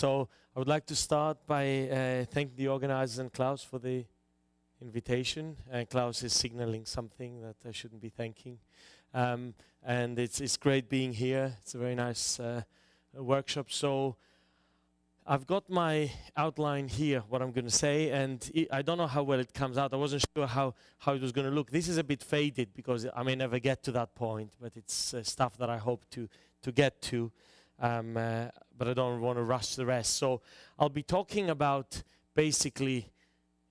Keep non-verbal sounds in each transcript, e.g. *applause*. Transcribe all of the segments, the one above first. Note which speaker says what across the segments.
Speaker 1: So I would like to start by uh, thanking the organizers and Klaus for the invitation. Uh, Klaus is signaling something that I shouldn't be thanking. Um, and it's, it's great being here. It's a very nice uh, workshop. So I've got my outline here, what I'm going to say, and I don't know how well it comes out. I wasn't sure how, how it was going to look. This is a bit faded because I may never get to that point, but it's uh, stuff that I hope to, to get to. Um, uh, but I don't want to rush the rest. So I'll be talking about basically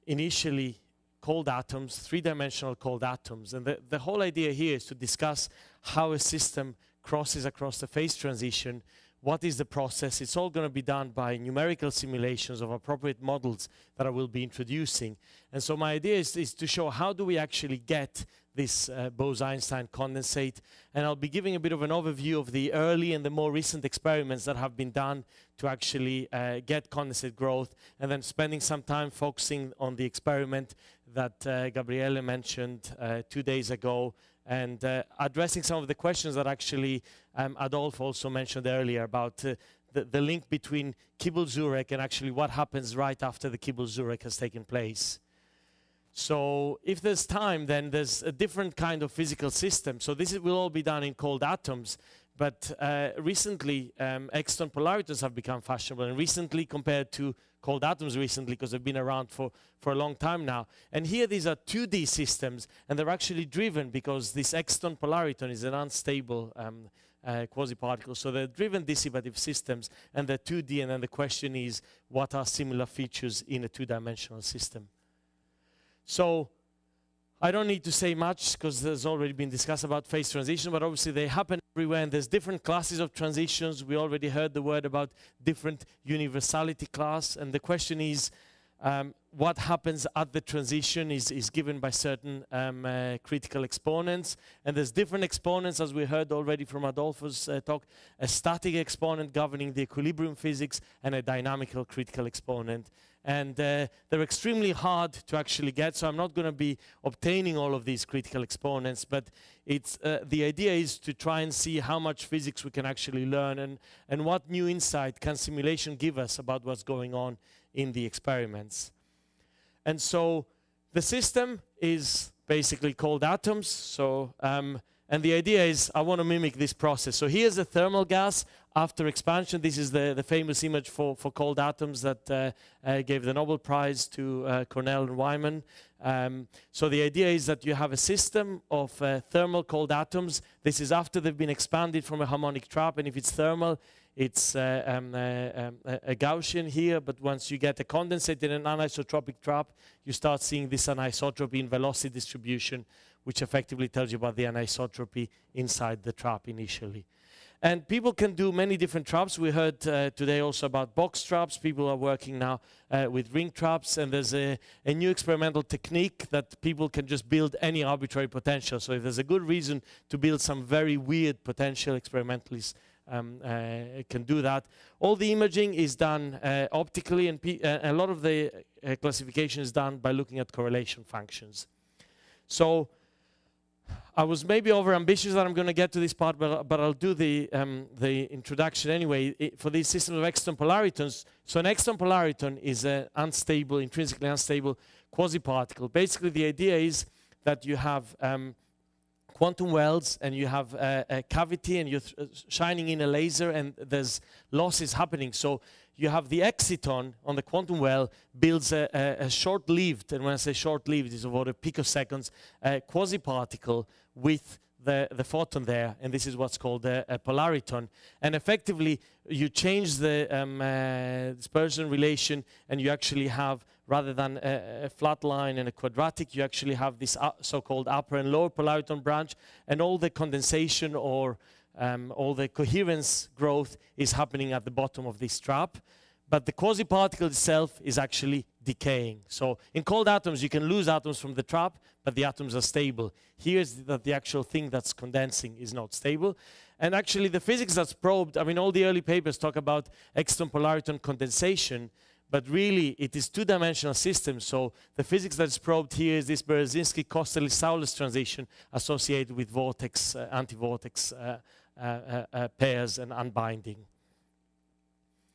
Speaker 1: initially cold atoms, three-dimensional cold atoms. And the, the whole idea here is to discuss how a system crosses across the phase transition what is the process. It's all going to be done by numerical simulations of appropriate models that I will be introducing. And so my idea is, is to show how do we actually get this uh, Bose-Einstein condensate. And I'll be giving a bit of an overview of the early and the more recent experiments that have been done to actually uh, get condensate growth, and then spending some time focusing on the experiment that uh, Gabriele mentioned uh, two days ago, and uh, addressing some of the questions that actually um, Adolfo also mentioned earlier about uh, the, the, link between Kibble-Zurek and actually what happens right after the Kibble-Zurek has taken place. So if there's time, then there's a different kind of physical system. So this will all be done in cold atoms. But uh, recently, um, exciton polaritons have become fashionable. And recently, compared to cold atoms recently, because they've been around for, for a long time now. And here, these are 2D systems, and they're actually driven because this exciton polariton is an unstable um, uh, quasi-particle. So they're driven dissipative systems, and they're 2D. And then the question is, what are similar features in a two-dimensional system? So I don't need to say much because there's already been discussed about phase transition, but obviously they happen everywhere and there's different classes of transitions. We already heard the word about different universality class and the question is um, what happens at the transition is, is given by certain um, uh, critical exponents and there's different exponents as we heard already from Adolfo's uh, talk, a static exponent governing the equilibrium physics and a dynamical critical exponent and uh, they're extremely hard to actually get. So I'm not going to be obtaining all of these critical exponents, but it's uh, the idea is to try and see how much physics we can actually learn and and what new insight can simulation give us about what's going on in the experiments. And so the system is basically cold atoms. So um, and the idea is I want to mimic this process. So here's a thermal gas after expansion. This is the, the famous image for, for cold atoms that uh, uh, gave the Nobel Prize to uh, Cornell and Wieman. Um, so the idea is that you have a system of uh, thermal cold atoms. This is after they've been expanded from a harmonic trap. And if it's thermal, it's uh, um, uh, um, a Gaussian here, but once you get a condensate in an anisotropic trap, you start seeing this anisotropy in velocity distribution which effectively tells you about the anisotropy inside the trap initially. And people can do many different traps. We heard uh, today also about box traps. People are working now uh, with ring traps, and there's a, a, new experimental technique that people can just build any arbitrary potential. So if there's a good reason to build some very weird potential, experimentalists um, uh, can do that. All the imaging is done uh, optically, and uh, a lot of the uh, classification is done by looking at correlation functions. So I was maybe over ambitious that I'm going to get to this part, but, but I'll do the, um, the introduction anyway. It, for these systems of exciton polaritons, so an exciton polariton is an unstable, intrinsically unstable quasi-particle. Basically, the idea is that you have um, quantum wells and you have a, a cavity and you're shining in a laser and there's losses happening. So you have the exciton on the quantum well builds a, a, a short-lived, and when I say short-lived, it's about a picoseconds, quasi-particle with the, the photon there, and this is what's called a, a polariton. And effectively, you change the um, uh, dispersion relation, and you actually have, rather than a, a flat line and a quadratic, you actually have this uh, so-called upper and lower polariton branch, and all the condensation or um, all the coherence growth is happening at the bottom of this trap. But the quasi-particle itself is actually decaying. So in cold atoms, you can lose atoms from the trap, but the atoms are stable. Here's that the actual thing that's condensing is not stable. And actually, the physics that's probed, I mean, all the early papers talk about exciton polariton condensation, but really it is two-dimensional systems. So the physics that is probed here is this Berezinski-Kosterlitz-Thouless transition associated with vortex, uh, anti-vortex uh, pairs and unbinding.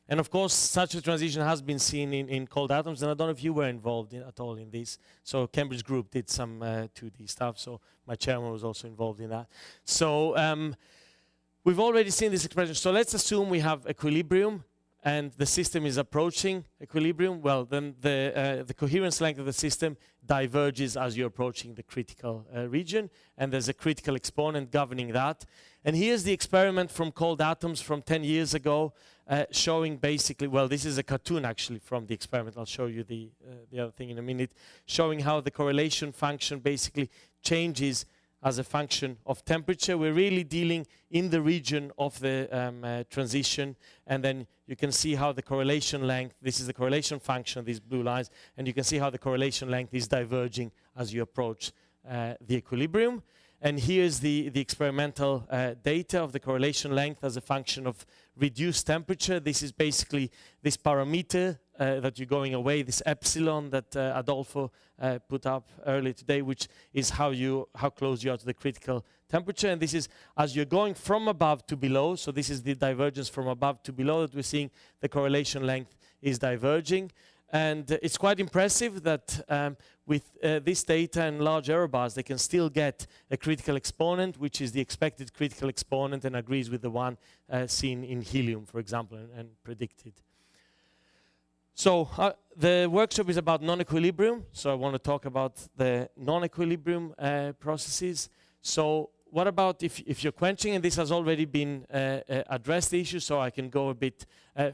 Speaker 1: And of course, such a transition has been seen in, in cold atoms, and I don't know if you were involved in, at all in this. So Cambridge Group did some uh, 2D stuff, so my chairman was also involved in that. So um, we've already seen this expression. So let's assume we have equilibrium, and the system is approaching equilibrium. Well, then the, uh, the coherence length of the system diverges as you're approaching the critical uh, region, and there's a critical exponent governing that. And here's the experiment from cold atoms from 10 years ago uh, showing basically, well, this is a cartoon actually from the experiment. I'll show you the, uh, the other thing in a minute, showing how the correlation function basically changes as a function of temperature. We're really dealing in the region of the um, uh, transition, and then you can see how the correlation length, this is the correlation function, these blue lines, and you can see how the correlation length is diverging as you approach uh, the equilibrium. And here's the, the experimental uh, data of the correlation length as a function of reduced temperature. This is basically this parameter uh, that you're going away, this epsilon that uh, Adolfo uh, put up earlier today, which is how, you, how close you are to the critical temperature. And this is as you're going from above to below. So this is the divergence from above to below that we're seeing the correlation length is diverging. And uh, it's quite impressive that um, with uh, this data and large error bars, they can still get a critical exponent, which is the expected critical exponent and agrees with the one uh, seen in helium, for example, and, and predicted. So uh, the workshop is about non-equilibrium. So I want to talk about the non-equilibrium uh, processes. So what about if, if you're quenching, and this has already been uh, uh, addressed the issue, so I can go a bit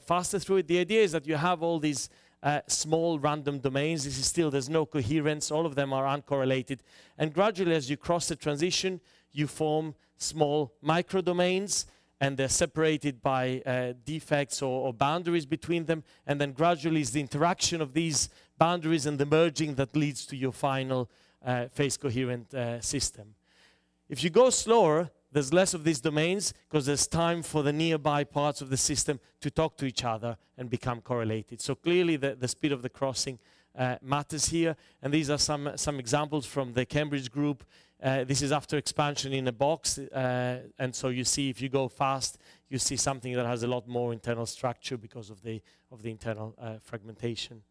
Speaker 1: faster through it. The idea is that you have all these uh, small random domains. This is still, there's no coherence. All of them are uncorrelated. And gradually, as you cross the transition, you form small microdomains and they're separated by uh, defects or, or, boundaries between them. And then gradually is the interaction of these boundaries and the merging that leads to your final uh, phase coherent uh, system. If you go slower, there's less of these domains because there's time for the nearby parts of the system to talk to each other and become correlated. So clearly the, the speed of the crossing uh, matters here. And these are some, some examples from the Cambridge group. Uh, this is after expansion in a box. Uh, and so you see if you go fast, you see something that has a lot more internal structure because of the, of the internal uh, fragmentation.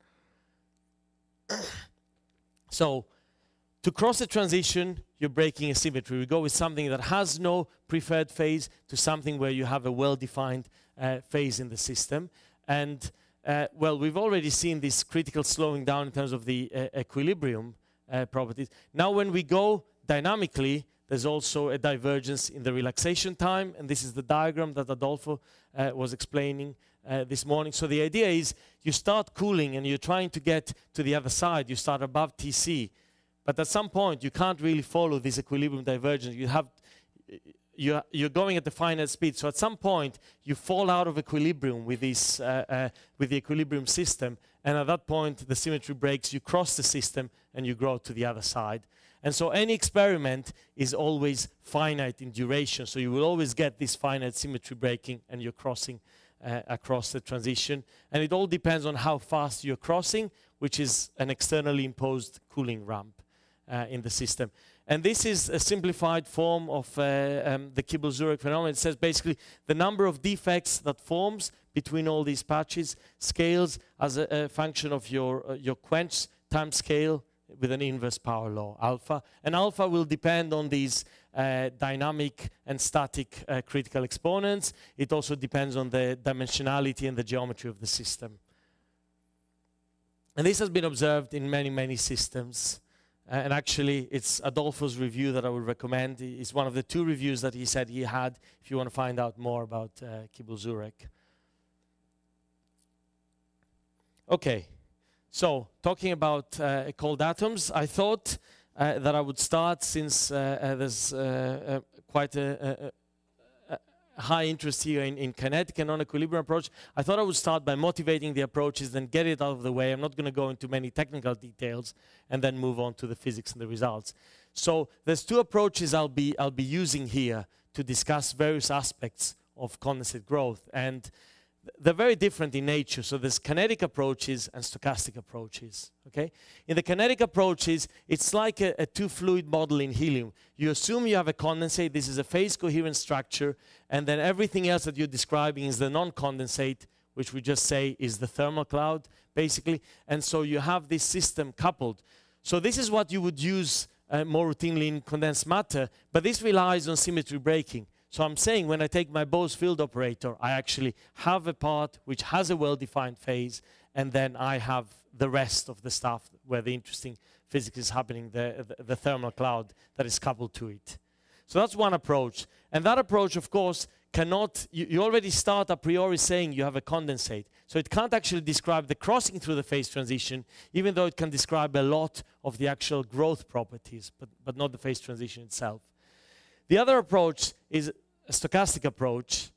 Speaker 1: *coughs* so to cross a transition, you're breaking a symmetry. We go with something that has no preferred phase to something where you have a well-defined uh, phase in the system. And uh, well, we've already seen this critical slowing down in terms of the uh, equilibrium uh, properties. Now, when we go dynamically, there's also a divergence in the relaxation time, and this is the diagram that Adolfo uh, was explaining uh, this morning. So the idea is you start cooling and you're trying to get to the other side. You start above TC but at some point, you can't really follow this equilibrium divergence. You have, you're, you're going at the finite speed. So at some point, you fall out of equilibrium with, this, uh, uh, with the equilibrium system. And at that point, the symmetry breaks. You cross the system and you grow to the other side. And so any experiment is always finite in duration. So you will always get this finite symmetry breaking and you're crossing uh, across the transition. And it all depends on how fast you're crossing, which is an externally imposed cooling ramp uh, in the system. And this is a simplified form of uh, um, the Kibble-Zurek phenomenon. It says basically the number of defects that forms between all these patches scales as a, a function of your, uh, your quench time scale with an inverse power law, alpha. And alpha will depend on these uh, dynamic and static uh, critical exponents. It also depends on the dimensionality and the geometry of the system. And this has been observed in many, many systems. Uh, and actually, it's Adolfo's review that I would recommend. It's one of the two reviews that he said he had if you want to find out more about uh, Kibble-Zurek. Okay, so talking about uh, cold atoms, I thought uh, that I would start since uh, uh, there's quite a, high interest here in, in kinetic and non-equilibrium approach. I thought I would start by motivating the approaches, then get it out of the way. I'm not going to go into many technical details, and then move on to the physics and the results. So there's two approaches I'll be, I'll be using here to discuss various aspects of condensate growth. And they're very different in nature. So there's kinetic approaches and stochastic approaches. Okay? In the kinetic approaches, it's like a, a two-fluid model in helium. You assume you have a condensate. This is a phase coherent structure, and then everything else that you're describing is the non-condensate, which we just say is the thermal cloud, basically. And so you have this system coupled. So this is what you would use uh, more routinely in condensed matter, but this relies on symmetry breaking. So I'm saying when I take my Bose field operator, I actually have a part which has a well-defined phase, and then I have the rest of the stuff where the interesting physics is happening, the, the, the thermal cloud that is coupled to it. So that's one approach. And that approach, of course, cannot, you, you, already start a priori saying you have a condensate. So it can't actually describe the crossing through the phase transition, even though it can describe a lot of the actual growth properties, but, but not the phase transition itself. The other approach is a stochastic approach.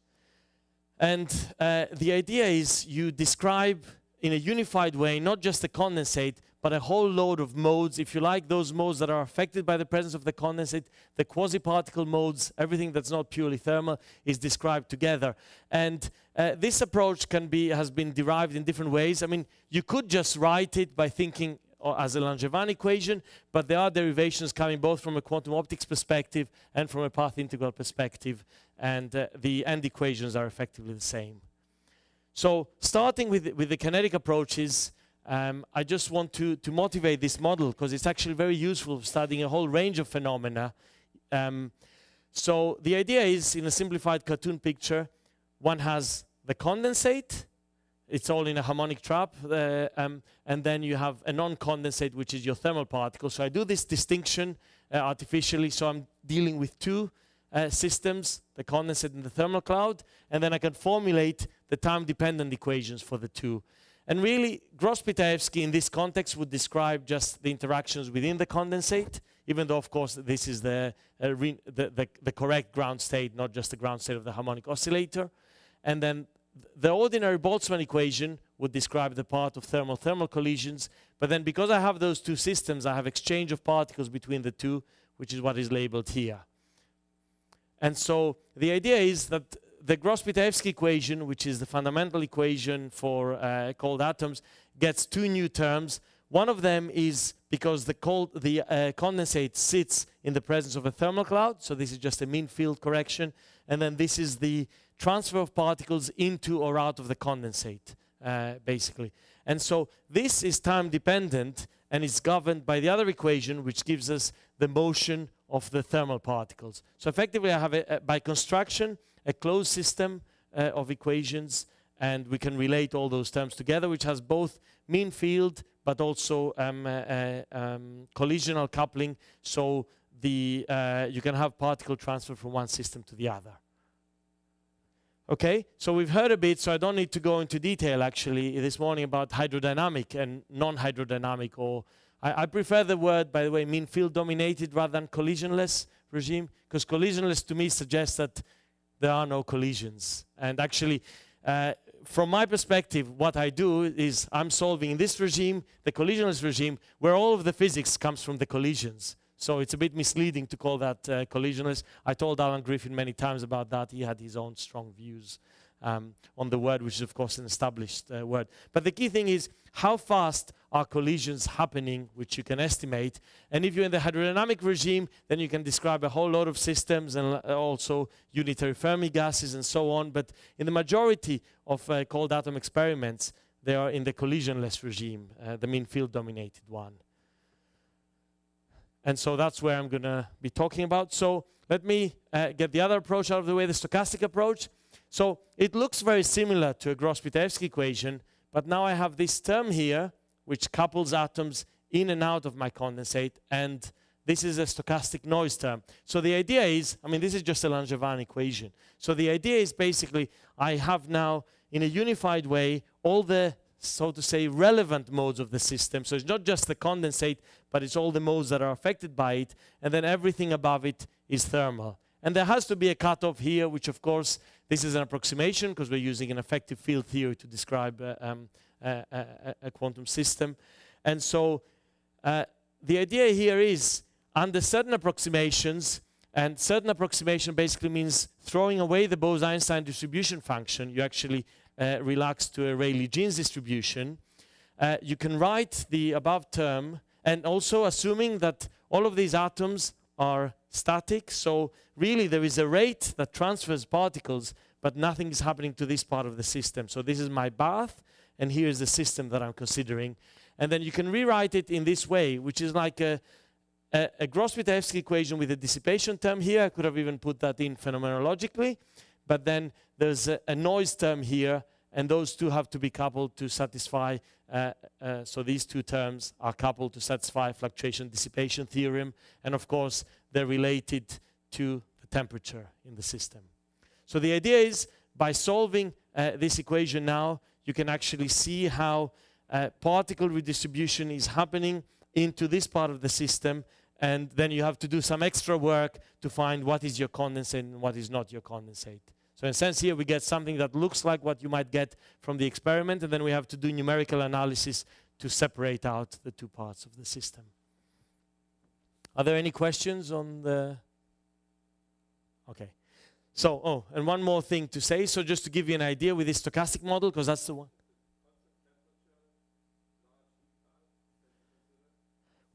Speaker 1: And uh, the idea is you describe in a unified way, not just a condensate, but a whole load of modes, if you like, those modes that are affected by the presence of the condensate, the quasi-particle modes, everything that's not purely thermal is described together. And uh, this approach can be, has been derived in different ways. I mean, you could just write it by thinking as a Langevin equation, but there are derivations coming both from a quantum optics perspective and from a path integral perspective, and uh, the end equations are effectively the same. So starting with, with the kinetic approaches, um, I just want to, to motivate this model because it's actually very useful for studying a whole range of phenomena. Um, so the idea is, in a simplified cartoon picture, one has the condensate, it's all in a harmonic trap, uh, um, and then you have a non-condensate, which is your thermal particle. So I do this distinction uh, artificially, so I'm dealing with two uh, systems, the condensate and the thermal cloud, and then I can formulate the time-dependent equations for the two. And really, Gross-Pitaevsky in this context would describe just the interactions within the condensate, even though, of course, this is the, uh, the, the, the, correct ground state, not just the ground state of the harmonic oscillator. And then the ordinary Boltzmann equation would describe the part of thermal-thermal collisions. But then because I have those two systems, I have exchange of particles between the two, which is what is labeled here. And so the idea is that the Gross-Pitaevsky equation, which is the fundamental equation for uh, cold atoms, gets two new terms. One of them is because the, cold, the uh, condensate sits in the presence of a thermal cloud, so this is just a mean field correction, and then this is the transfer of particles into or out of the condensate, uh, basically. And so this is time dependent and is governed by the other equation, which gives us the motion of the thermal particles. So effectively, I have a, a, by construction, a closed system uh, of equations and we can relate all those terms together, which has both mean field but also um, uh, uh, um, collisional coupling, so the, uh, you can have particle transfer from one system to the other. Okay, so we've heard a bit, so I don't need to go into detail actually this morning about hydrodynamic and non-hydrodynamic, or I, I prefer the word, by the way, mean field dominated rather than collisionless regime, because collisionless to me suggests that there are no collisions. And actually, uh, from my perspective, what I do is I'm solving this regime, the collisionless regime, where all of the physics comes from the collisions. So it's a bit misleading to call that uh, collisionless. I told Alan Griffin many times about that. He had his own strong views um, on the word, which is, of course, an established uh, word. But the key thing is how fast are collisions happening, which you can estimate. And if you're in the hydrodynamic regime, then you can describe a whole lot of systems and uh, also unitary Fermi gases and so on. But in the majority of uh, cold atom experiments, they are in the collisionless regime, uh, the mean field dominated one. And so that's where I'm going to be talking about. So let me uh, get the other approach out of the way, the stochastic approach. So it looks very similar to a Gross-Pitaevsky equation, but now I have this term here, which couples atoms in and out of my condensate, and this is a stochastic noise term. So the idea is, I mean, this is just a Langevin equation. So the idea is basically, I have now, in a unified way, all the, so to say, relevant modes of the system. So it's not just the condensate, but it's all the modes that are affected by it, and then everything above it is thermal. And there has to be a cutoff here, which of course this is an approximation because we're using an effective field theory to describe uh, um, a, a, a, quantum system. And so uh, the idea here is under certain approximations, and certain approximation basically means throwing away the Bose-Einstein distribution function, you actually uh, relax to a Rayleigh-Jeans distribution. Uh, you can write the above term, and also assuming that all of these atoms are static, so really there is a rate that transfers particles but nothing is happening to this part of the system. So this is my bath, and here is the system that I'm considering. And then you can rewrite it in this way, which is like a, a, a Gross-Pitaevsky equation with a dissipation term here. I could have even put that in phenomenologically. But then there's a, a noise term here, and those two have to be coupled to satisfy. Uh, uh, so these two terms are coupled to satisfy fluctuation dissipation theorem. And of course, they're related to the temperature in the system. So the idea is by solving uh, this equation now, you can actually see how uh, particle redistribution is happening into this part of the system and then you have to do some extra work to find what is your condensate and what is not your condensate. So in a sense here we get something that looks like what you might get from the experiment and then we have to do numerical analysis to separate out the two parts of the system. Are there any questions on the... Okay. So, oh, and one more thing to say. So just to give you an idea with this stochastic model, because that's the one.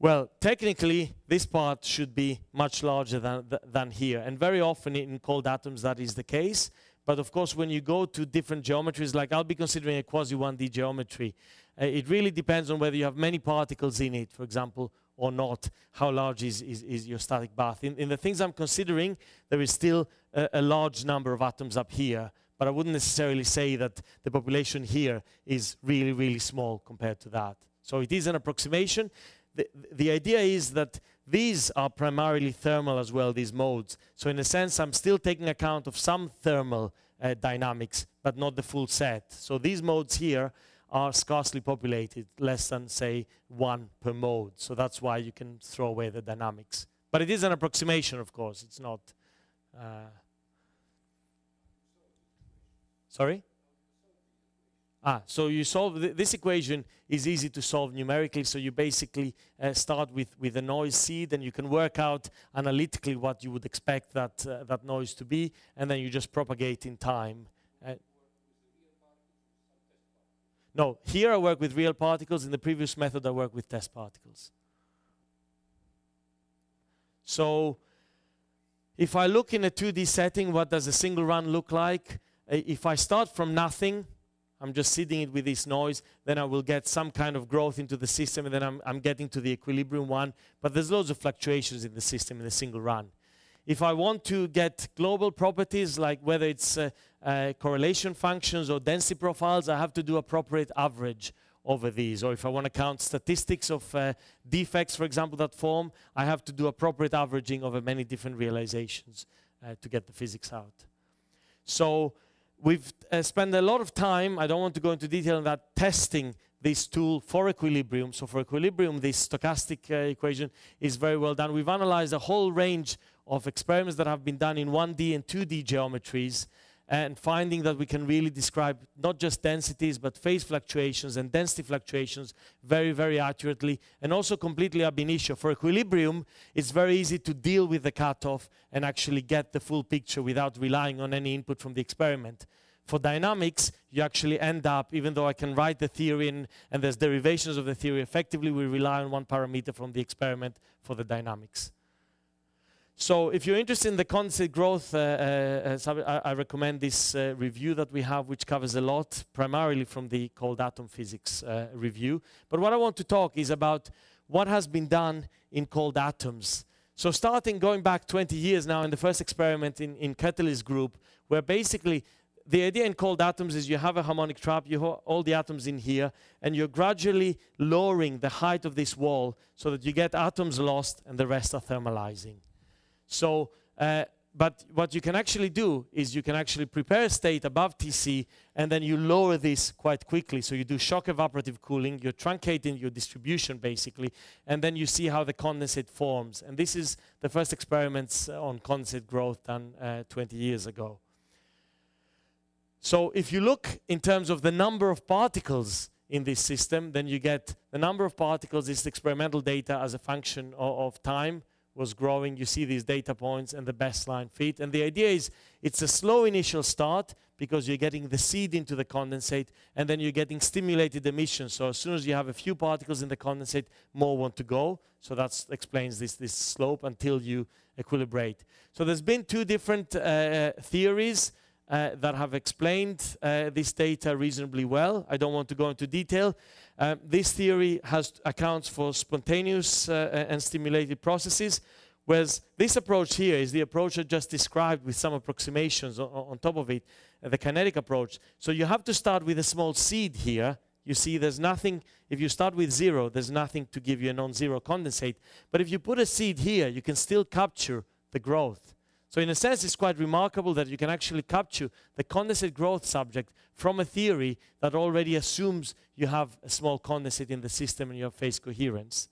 Speaker 1: Well, technically, this part should be much larger than, than here. And very often in cold atoms, that is the case. But of course, when you go to different geometries, like I'll be considering a quasi-1D geometry, uh, it really depends on whether you have many particles in it, for example, or not. How large is, is, is your static bath? In, in, the things I'm considering, there is still a, a large number of atoms up here. But I wouldn't necessarily say that the population here is really, really small compared to that. So it is an approximation the, the idea is that these are primarily thermal as well, these modes. So in a sense, I'm still taking account of some thermal uh, dynamics, but not the full set. So these modes here are scarcely populated, less than, say, one per mode. So that's why you can throw away the dynamics. But it is an approximation, of course. It's not... Uh, sorry? Ah, so you solve th this equation is easy to solve numerically. So you basically uh, start with with a noise seed, and you can work out analytically what you would expect that uh, that noise to be, and then you just propagate in time. Uh, no, here I work with real particles. In the previous method, I work with test particles. So if I look in a 2D setting, what does a single run look like? Uh, if I start from nothing, I'm just seeding it with this noise, then I will get some kind of growth into the system, and then I'm, I'm getting to the equilibrium one. But there's loads of fluctuations in the system in a single run. If I want to get global properties, like whether it's uh, uh, correlation functions or density profiles, I have to do appropriate average over these. Or if I want to count statistics of uh, defects, for example, that form, I have to do appropriate averaging over many different realizations uh, to get the physics out. So we've uh, spent a lot of time, I don't want to go into detail on that, testing this tool for equilibrium. So for equilibrium, this stochastic uh, equation is very well done. We've analyzed a whole range of experiments that have been done in 1D and 2D geometries and finding that we can really describe not just densities but phase fluctuations and density fluctuations very very accurately and also completely ab initio. For equilibrium it's very easy to deal with the cutoff and actually get the full picture without relying on any input from the experiment. For dynamics you actually end up even though I can write the theory and there's derivations of the theory effectively we rely on one parameter from the experiment for the dynamics. So if you're interested in the condensate growth, uh, uh, uh I, recommend this uh, review that we have, which covers a lot, primarily from the cold atom physics uh, review. But what I want to talk is about what has been done in cold atoms. So starting going back 20 years now in the first experiment in, in Ketterle's group, where basically the idea in cold atoms is you have a harmonic trap, you have all the atoms in here, and you're gradually lowering the height of this wall so that you get atoms lost and the rest are thermalizing. So, uh, but what you can actually do is you can actually prepare a state above TC and then you lower this quite quickly. So you do shock evaporative cooling, you're truncating your distribution basically, and then you see how the condensate forms. And this is the first experiments on condensate growth done uh, 20 years ago. So if you look in terms of the number of particles in this system, then you get the number of particles is experimental data as a function of, of time was growing. You see these data points and the baseline fit. And the idea is it's a slow initial start because you're getting the seed into the condensate and then you're getting stimulated emission. So as soon as you have a few particles in the condensate, more want to go. So that explains this, this slope until you equilibrate. So there's been two different uh, theories uh, that have explained uh, this data reasonably well. I don't want to go into detail. Um, this theory has accounts for spontaneous uh, and stimulated processes, whereas this approach here is the approach I just described with some approximations on, on top of it, uh, the kinetic approach. So you have to start with a small seed here. You see, there's nothing, if you start with zero, there's nothing to give you a non-zero condensate. But if you put a seed here, you can still capture the growth. So in a sense, it's quite remarkable that you can actually capture the condensate growth subject from a theory that already assumes you have a small condensate in the system and you have phase coherence.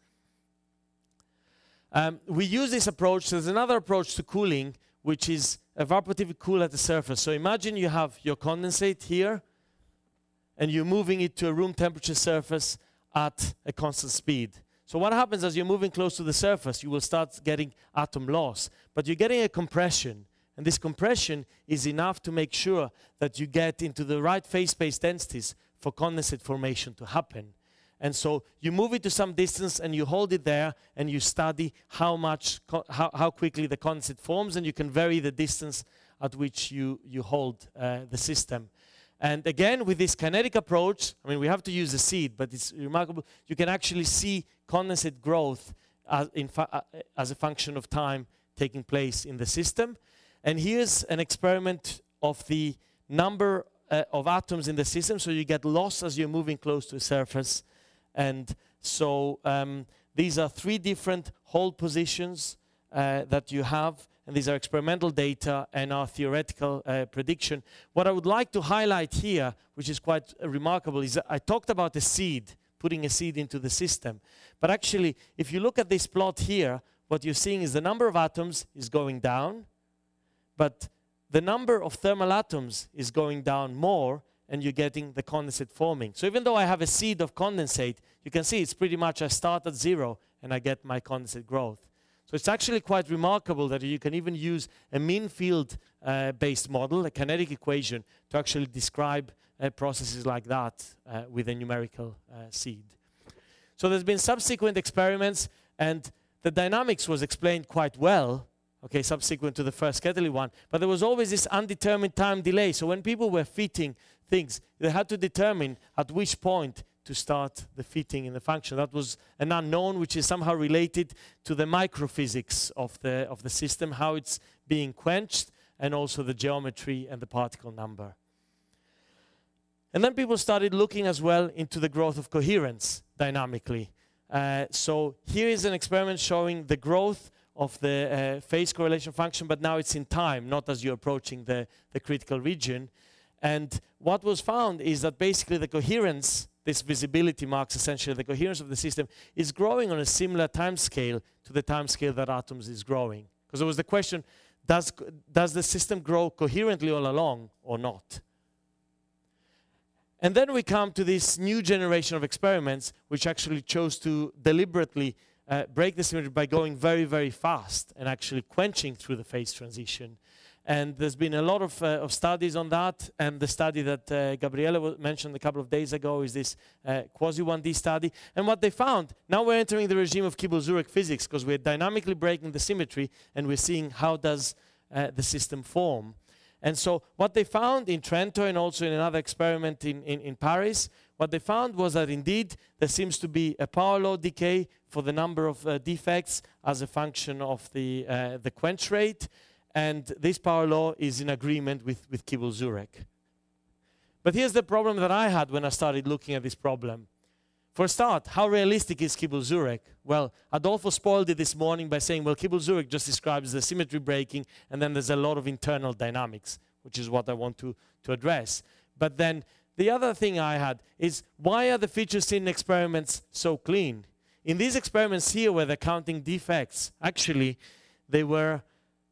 Speaker 1: Um, we use this approach. There's another approach to cooling, which is evaporatively cool at the surface. So imagine you have your condensate here, and you're moving it to a room temperature surface at a constant speed. So what happens as you're moving close to the surface, you will start getting atom loss. But you're getting a compression. And this compression is enough to make sure that you get into the right phase space densities for condensate formation to happen. And so you move it to some distance and you hold it there and you study how much, how, how quickly the condensate forms and you can vary the distance at which you, you hold uh, the system. And again, with this kinetic approach, I mean, we have to use the seed, but it's remarkable. You can actually see condensate growth as, uh, as a function of time taking place in the system. And here's an experiment of the number uh, of atoms in the system. So you get loss as you're moving close to the surface. And so um, these are three different hold positions uh, that you have and these are experimental data and our theoretical uh, prediction. What I would like to highlight here, which is quite remarkable, is I talked about the seed, putting a seed into the system. But actually, if you look at this plot here, what you're seeing is the number of atoms is going down, but the number of thermal atoms is going down more, and you're getting the condensate forming. So even though I have a seed of condensate, you can see it's pretty much I start at zero and I get my condensate growth. So it's actually quite remarkable that you can even use a mean field uh, based model, a kinetic equation, to actually describe processes like that uh, with a numerical uh, seed. So there's been subsequent experiments and the dynamics was explained quite well, okay, subsequent to the first Ketterle one, but there was always this undetermined time delay. So when people were fitting things, they had to determine at which point to start the fitting in the function. That was an unknown which is somehow related to the microphysics of the, of the system, how it's being quenched, and also the geometry and the particle number. And then people started looking as well into the growth of coherence dynamically. Uh, so here is an experiment showing the growth of the uh, phase correlation function, but now it's in time, not as you're approaching the, the critical region. And what was found is that basically the coherence this visibility marks essentially the coherence of the system, is growing on a similar time scale to the time scale that atoms is growing. Because there was the question, does, does the system grow coherently all along or not? And then we come to this new generation of experiments which actually chose to deliberately uh, break the symmetry by going very, very fast and actually quenching through the phase transition. And there's been a lot of, uh, of studies on that. And the study that uh, Gabriele mentioned a couple of days ago is this uh, quasi-1D study. And what they found, now we're entering the regime of Kibble-Zurek physics because we're dynamically breaking the symmetry and we're seeing how does uh, the system form. And so what they found in Trento and also in another experiment in, in, in Paris, what they found was that indeed there seems to be a power law decay for the number of uh, defects as a function of the, uh, the quench rate. And this power law is in agreement with, with Kibble-Zurek. But here's the problem that I had when I started looking at this problem. For a start, how realistic is Kibble-Zurek? Well, Adolfo spoiled it this morning by saying, well, Kibble-Zurek just describes the symmetry breaking, and then there's a lot of internal dynamics, which is what I want to, to address. But then the other thing I had is, why are the feature seen experiments so clean? In these experiments here, where they're counting defects, actually, they were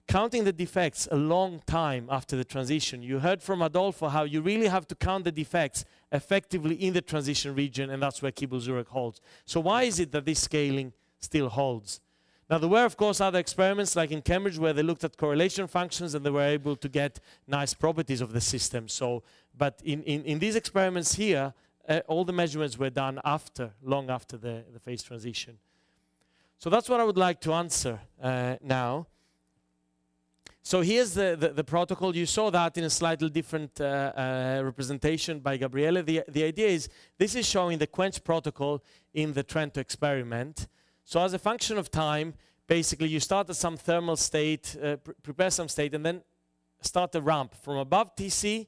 Speaker 1: counting the defects a long time after the transition. You heard from Adolfo how you really have to count the defects effectively in the transition region, and that's where Kibble-Zurek holds. So why is it that this scaling still holds? Now, there were, of course, other experiments, like in Cambridge, where they looked at correlation functions and they were able to get nice properties of the system. So, but in, in, in these experiments here, uh, all the measurements were done after, long after the, the phase transition. So that's what I would like to answer uh, now. So here's the, the, the, protocol. You saw that in a slightly different uh, uh, representation by Gabriele. The, the idea is this is showing the quench protocol in the Trento experiment. So as a function of time, basically you start at some thermal state, uh, pr prepare some state, and then start a ramp from above TC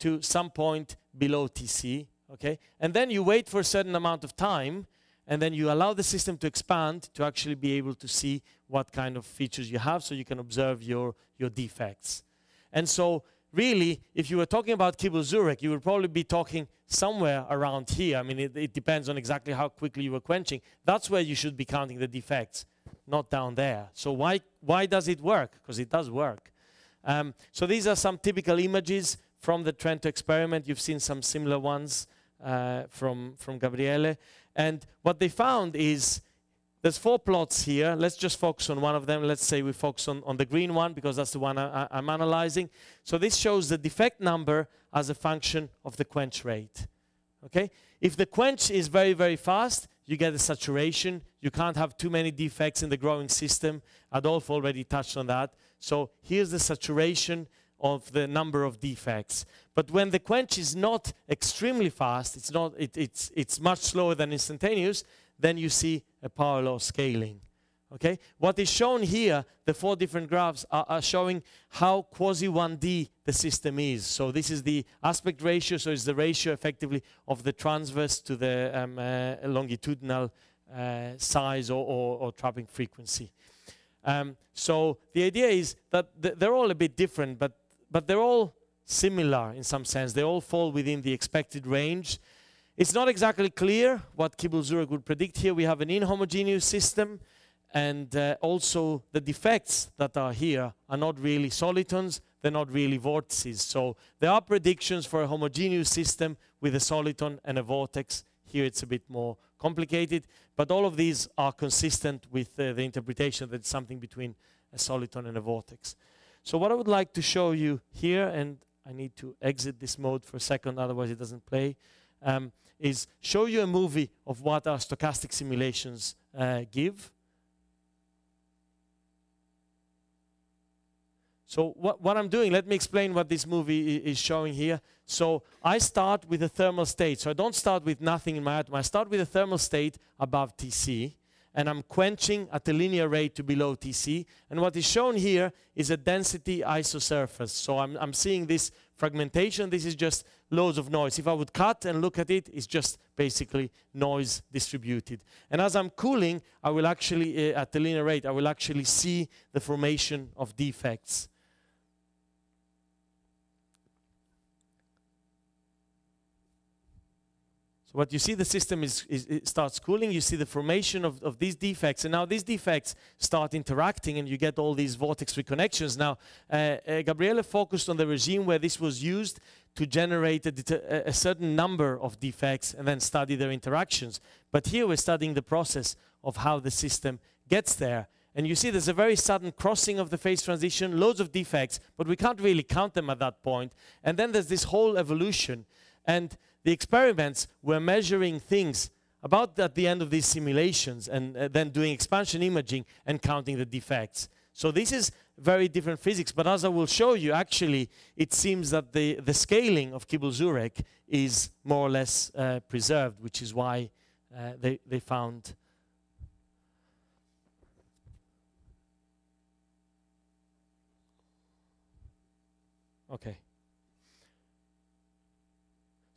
Speaker 1: to some point below TC. Okay, and then you wait for a certain amount of time, and then you allow the system to expand to actually be able to see what kind of features you have so you can observe your, your defects. And so really, if you were talking about Kibble-Zurek, you would probably be talking somewhere around here. I mean, it, it, depends on exactly how quickly you were quenching. That's where you should be counting the defects, not down there. So why, why does it work? Because it does work. Um, so these are some typical images from the Trento experiment. You've seen some similar ones uh, from, from Gabriele. And what they found is there's four plots here. Let's just focus on one of them. Let's say we focus on, on the green one because that's the one I, am analyzing. So this shows the defect number as a function of the quench rate. Okay? If the quench is very, very fast, you get a saturation. You can't have too many defects in the growing system. Adolfo already touched on that. So here's the saturation of the number of defects. But when the quench is not extremely fast, it's, not, it, it's, it's much slower than instantaneous, then you see a power law scaling. Okay? What is shown here, the four different graphs are, are, showing how quasi 1D the system is. So this is the aspect ratio, so it's the ratio effectively of the transverse to the um, uh, longitudinal uh, size or, or, or, trapping frequency. Um, so the idea is that th they're all a bit different, but, but they're all similar in some sense. They all fall within the expected range. It's not exactly clear what Kibble-Zurek would predict here. We have an inhomogeneous system, and uh, also the defects that are here are not really solitons, they're not really vortices. So there are predictions for a homogeneous system with a soliton and a vortex. Here it's a bit more complicated, but all of these are consistent with uh, the interpretation that it's something between a soliton and a vortex. So what I would like to show you here, and I need to exit this mode for a second, otherwise it doesn't play, um, is show you a movie of what our stochastic simulations uh, give. So what, what I'm doing, let me explain what this movie is showing here. So I start with a thermal state. So I don't start with nothing in my atom. I start with a thermal state above Tc and I'm quenching at a linear rate to below Tc. And what is shown here is a density isosurface. So I'm, I'm seeing this fragmentation. This is just loads of noise. If I would cut and look at it, it's just basically noise distributed. And as I'm cooling, I will actually, uh, at the linear rate, I will actually see the formation of defects. So what you see, the system is, is it starts cooling. You see the formation of, of these defects, and now these defects start interacting, and you get all these vortex reconnections. Now, uh, uh, Gabriele focused on the regime where this was used to generate a, a, certain number of defects and then study their interactions. But here we're studying the process of how the system gets there. And you see there's a very sudden crossing of the phase transition, loads of defects, but we can't really count them at that point. And then there's this whole evolution. And the experiments were measuring things about at the end of these simulations and uh, then doing expansion imaging and counting the defects. So this is very different physics, but as I will show you, actually, it seems that the, the scaling of Kibble-Zurek is more or less uh, preserved, which is why uh, they, they found Okay.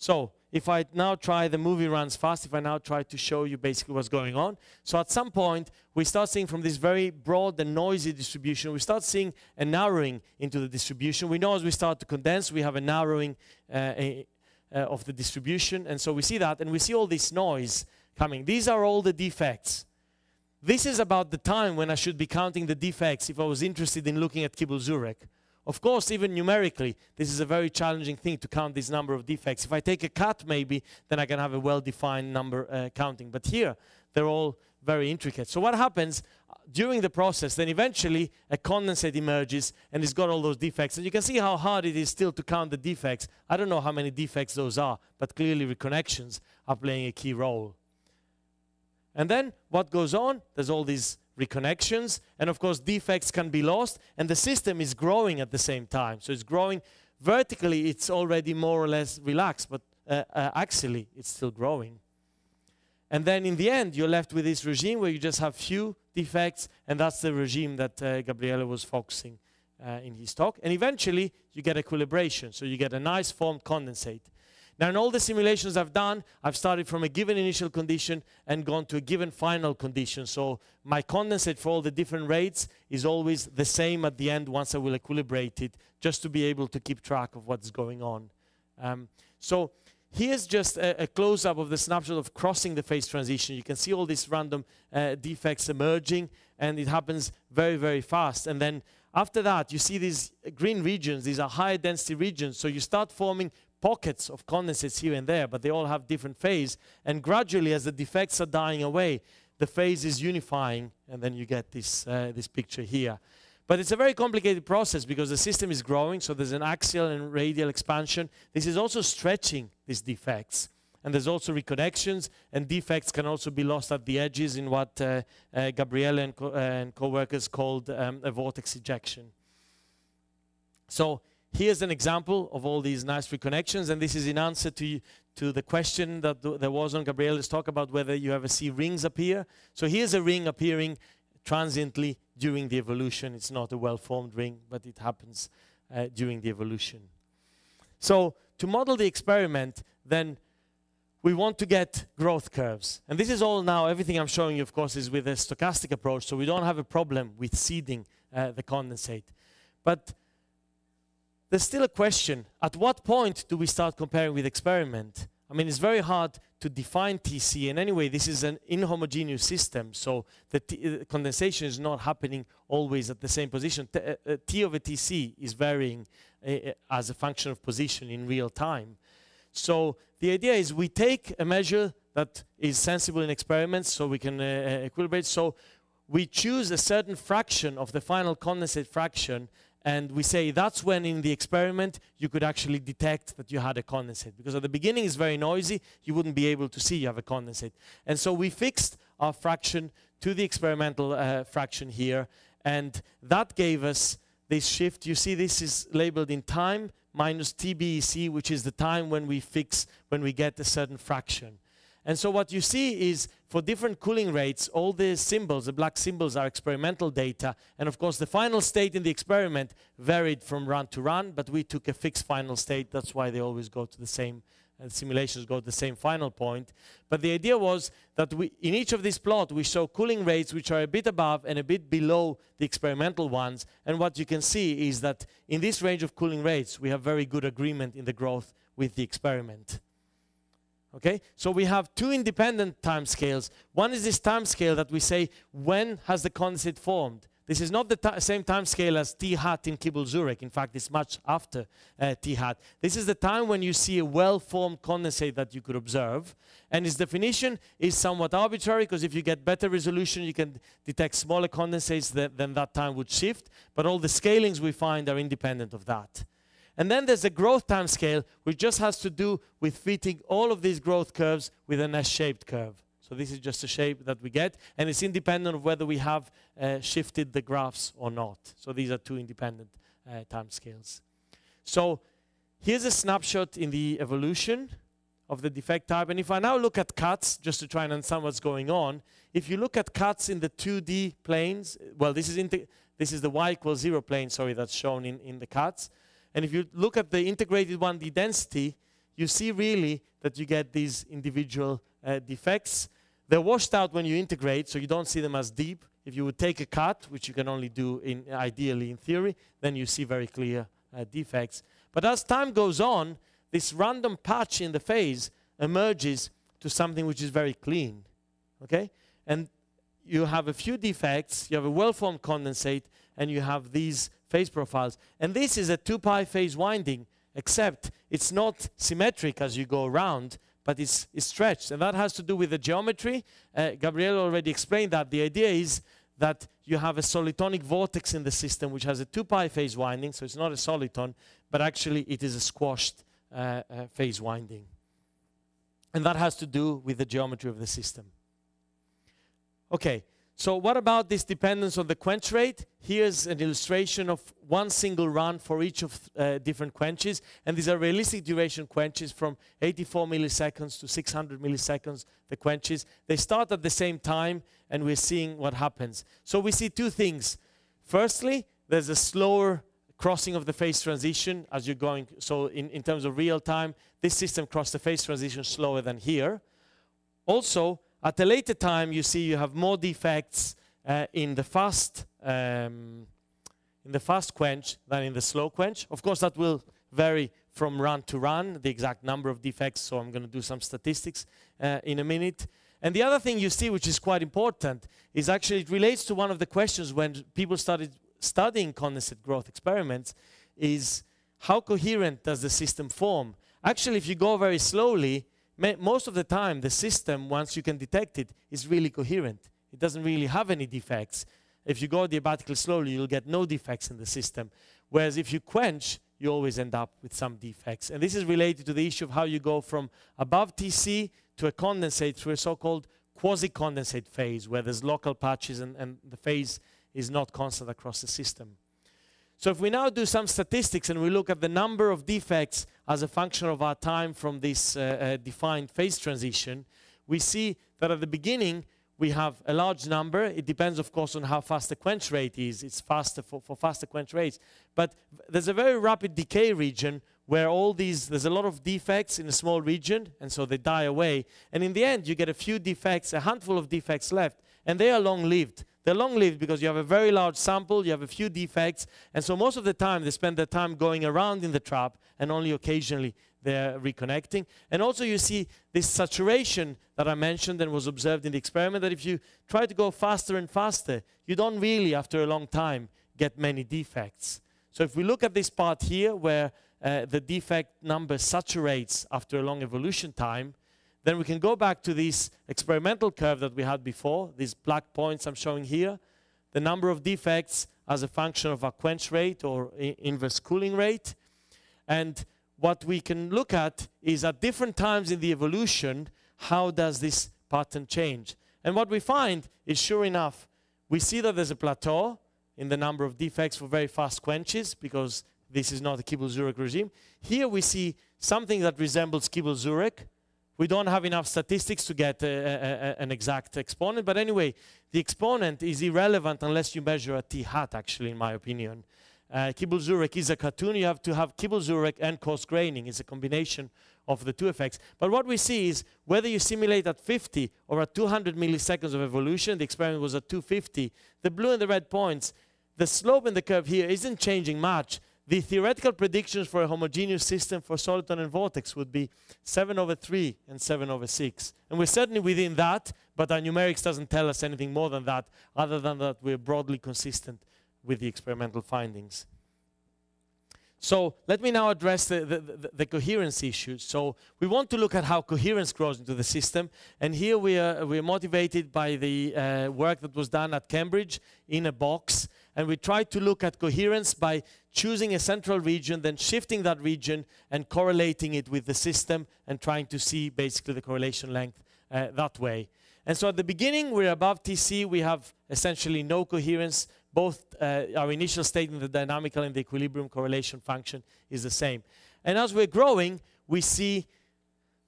Speaker 1: So if I now try, the movie runs fast, if I now try to show you basically what's going on. So at some point, we start seeing from this very broad and noisy distribution, we start seeing a narrowing into the distribution. We know as we start to condense, we have a narrowing uh, a, uh, of the distribution. And so we see that, and we see all this noise coming. These are all the defects. This is about the time when I should be counting the defects if I was interested in looking at Kibble-Zurek. Of course, even numerically, this is a very challenging thing to count this number of defects. If I take a cut, maybe, then I can have a well-defined number uh, counting. But here, they're all very intricate. So what happens uh, during the process, then eventually a condensate emerges and it's got all those defects. And you can see how hard it is still to count the defects. I don't know how many defects those are, but clearly reconnections are playing a key role. And then what goes on? There's all these reconnections, and of course defects can be lost, and the system is growing at the same time. So it's growing vertically, it's already more or less relaxed, but uh, uh, axially, it's still growing. And then in the end, you're left with this regime where you just have few defects, and that's the regime that uh, Gabriele was focusing uh, in his talk. And eventually, you get equilibration, so you get a nice formed condensate. Now, in all the simulations I've done, I've started from a given initial condition and gone to a given final condition. So my condensate for all the different rates is always the same at the end once I will equilibrate it, just to be able to keep track of what's going on. Um, so here's just a, a close-up of the snapshot of crossing the phase transition. You can see all these random uh, defects emerging, and it happens very, very fast. And then after that, you see these green regions. These are high density regions. So you start forming pockets of condensates here and there, but they all have different phase. And gradually, as the defects are dying away, the phase is unifying, and then you get this, uh, this picture here. But it's a very complicated process because the system is growing, so there's an axial and radial expansion. This is also stretching these defects. And there's also reconnections, and defects can also be lost at the edges in what uh, uh, Gabriele and, co- uh, and co-workers called um, a vortex ejection. So here's an example of all these nice reconnections, and this is in answer to, to the question that there was on Gabriele's talk about whether you ever see rings appear. So here's a ring appearing transiently during the evolution. It's not a well-formed ring, but it happens uh, during the evolution. So to model the experiment, then we want to get growth curves. And this is all now, everything I'm showing you, of course, is with a stochastic approach, so we don't have a problem with seeding uh, the condensate. But there's still a question at what point do we start comparing with experiment? I mean, it's very hard to define TC, and anyway, this is an inhomogeneous system, so the uh, condensation is not happening always at the same position. T, uh, uh T over TC is varying uh, as a function of position in real time. So the idea is we take a measure that is sensible in experiments, so we can equilibrate. So we choose a certain fraction of the final condensate fraction and we say that's when in the experiment you could actually detect that you had a condensate. Because at the beginning it's very noisy, you wouldn't be able to see you have a condensate. And so we fixed our fraction to the experimental uh, fraction here, and that gave us this shift. You see this is labeled in time minus TBEC, which is the time when we fix, when we get a certain fraction. And so what you see is for different cooling rates, all the symbols, the black symbols are experimental data. And of course, the final state in the experiment varied from run to run, but we took a fixed final state. That's why they always go to the same, uh, simulations go to the same final point. But the idea was that we, in each of these plots, we show cooling rates which are a bit above and a bit below the experimental ones. And what you can see is that in this range of cooling rates, we have very good agreement in the growth with the experiment. Okay, so we have two independent time scales. One is this time scale that we say when has the condensate formed. This is not the same time scale as T hat in Kibble-Zurek. In fact, it's much after uh, T hat. This is the time when you see a well-formed condensate that you could observe. And its definition is somewhat arbitrary because if you get better resolution, you can detect smaller condensates, that, then that time would shift. But all the scalings we find are independent of that. And then there's a growth time scale, which just has to do with fitting all of these growth curves with an S-shaped curve. So this is just a shape that we get, and it's independent of whether we have uh, shifted the graphs or not. So these are two independent uh, time scales. So here's a snapshot in the evolution of the defect type. And if I now look at cuts, just to try and understand what's going on, if you look at cuts in the 2D planes, well, this is, this is the y equals 0 plane, sorry, that's shown in, in the cuts. And if you look at the integrated 1D density, you see really that you get these individual uh, defects. They're washed out when you integrate, so you don't see them as deep. If you would take a cut, which you can only do in, ideally in theory, then you see very clear uh, defects. But as time goes on, this random patch in the phase emerges to something which is very clean. Okay? And you have a few defects, you have a well-formed condensate, and you have these phase profiles. And this is a 2 pi phase winding, except it's not symmetric as you go around, but it's, it's stretched. And that has to do with the geometry. Uh, Gabriele already explained that. The idea is that you have a solitonic vortex in the system which has a 2 pi phase winding, so it's not a soliton, but actually it is a squashed uh, uh, phase winding. And that has to do with the geometry of the system. Okay, so what about this dependence on the quench rate? Here's an illustration of one single run for each of uh, different quenches. And these are realistic duration quenches from 84 milliseconds to 600 milliseconds, the quenches. They start at the same time, and we're seeing what happens. So we see two things. Firstly, there's a slower crossing of the phase transition as you're going. So in, in terms of real time, this system crossed the phase transition slower than here. Also, at a later time, you see you have more defects uh, in the fast um, in the fast quench than in the slow quench. Of course, that will vary from run to run, the exact number of defects, so I'm going to do some statistics uh, in a minute. And the other thing you see, which is quite important, is actually it relates to one of the questions when people started studying condensate growth experiments, is how coherent does the system form? Actually, if you go very slowly, most of the time, the system, once you can detect it, is really coherent. It doesn't really have any defects. If you go adiabatically slowly, you'll get no defects in the system. Whereas if you quench, you always end up with some defects. And this is related to the issue of how you go from above TC to a condensate through a so-called quasi-condensate phase, where there's local patches and, and the phase is not constant across the system. So if we now do some statistics and we look at the number of defects as a function of our time from this uh, uh, defined phase transition, we see that at the beginning we have a large number. It depends, of course, on how fast the quench rate is. It's faster for, for faster quench rates. But there's a very rapid decay region where all these, there's a lot of defects in a small region, and so they die away. And in the end, you get a few defects, a handful of defects left, and they are long-lived. They're long-lived because you have a very large sample, you have a few defects, and so most of the time they spend their time going around in the trap and only occasionally they're reconnecting. And also you see this saturation that I mentioned and was observed in the experiment that if you try to go faster and faster, you don't really, after a long time, get many defects. So if we look at this part here where uh, the defect number saturates after a long evolution time, then we can go back to this experimental curve that we had before, these black points I'm showing here, the number of defects as a function of a quench rate or inverse cooling rate. And what we can look at is at different times in the evolution, how does this pattern change? And what we find is sure enough, we see that there's a plateau in the number of defects for very fast quenches because this is not a Kibble-Zurek regime. Here we see something that resembles Kibble-Zurek, we don't have enough statistics to get a, a, an exact exponent. But anyway, the exponent is irrelevant unless you measure a t hat, actually, in my opinion. Uh, Kibble-Zurek is a cartoon. You have to have Kibble-Zurek and coarse graining. It's a combination of the two effects. But what we see is whether you simulate at 50 or at 200 milliseconds of evolution, the experiment was at 250, the blue and the red points, the slope in the curve here isn't changing much the theoretical predictions for a homogeneous system for soliton and vortex would be 7 over 3 and 7 over 6. And we're certainly within that, but our numerics doesn't tell us anything more than that, other than that we're broadly consistent with the experimental findings. So let me now address the, the, the, the, coherence issues. So we want to look at how coherence grows into the system. And here we are, we are motivated by the uh, work that was done at Cambridge in a box. And we try to look at coherence by choosing a central region, then shifting that region and correlating it with the system and trying to see basically the correlation length uh, that way. And so at the beginning, we're above TC. We have essentially no coherence both uh, our initial state in the dynamical and the equilibrium correlation function is the same. And as we're growing, we see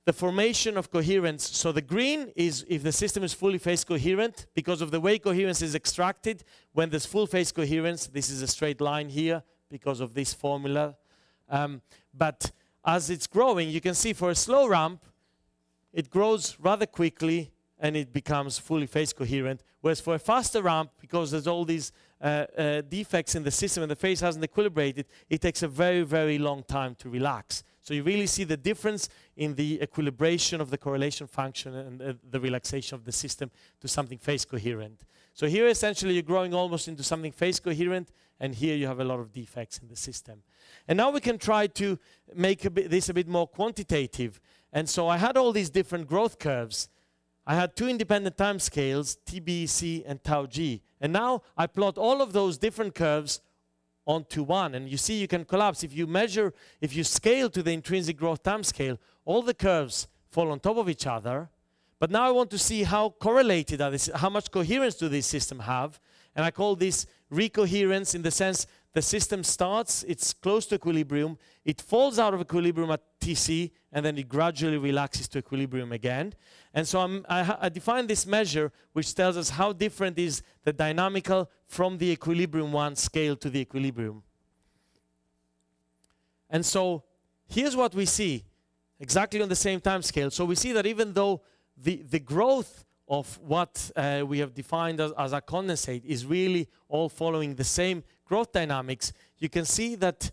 Speaker 1: the formation of coherence. So the green is if the system is fully phase coherent, because of the way coherence is extracted, when there's full phase coherence, this is a straight line here because of this formula. Um, but as it's growing, you can see for a slow ramp, it grows rather quickly and it becomes fully phase coherent. Whereas for a faster ramp, because there's all these uh, uh, defects in the system and the phase hasn't equilibrated, it takes a very, very long time to relax. So you really see the difference in the equilibration of the correlation function and uh, the relaxation of the system to something phase coherent. So here essentially you're growing almost into something phase coherent and here you have a lot of defects in the system. And now we can try to make a this a bit more quantitative. And so I had all these different growth curves I had two independent time scales, TBC and tau g. And now I plot all of those different curves onto one. And you see you can collapse. If you measure, if you scale to the intrinsic growth time scale, all the curves fall on top of each other. But now I want to see how correlated are this, how much coherence do this system have, and I call this recoherence in the sense the system starts, it's close to equilibrium, it falls out of equilibrium at Tc, and then it gradually relaxes to equilibrium again. And so I, I define this measure, which tells us how different is the dynamical from the equilibrium one scale to the equilibrium. And so here's what we see, exactly on the same time scale. So we see that even though the, the growth of what uh, we have defined as, as a condensate is really all following the same growth dynamics, you can see that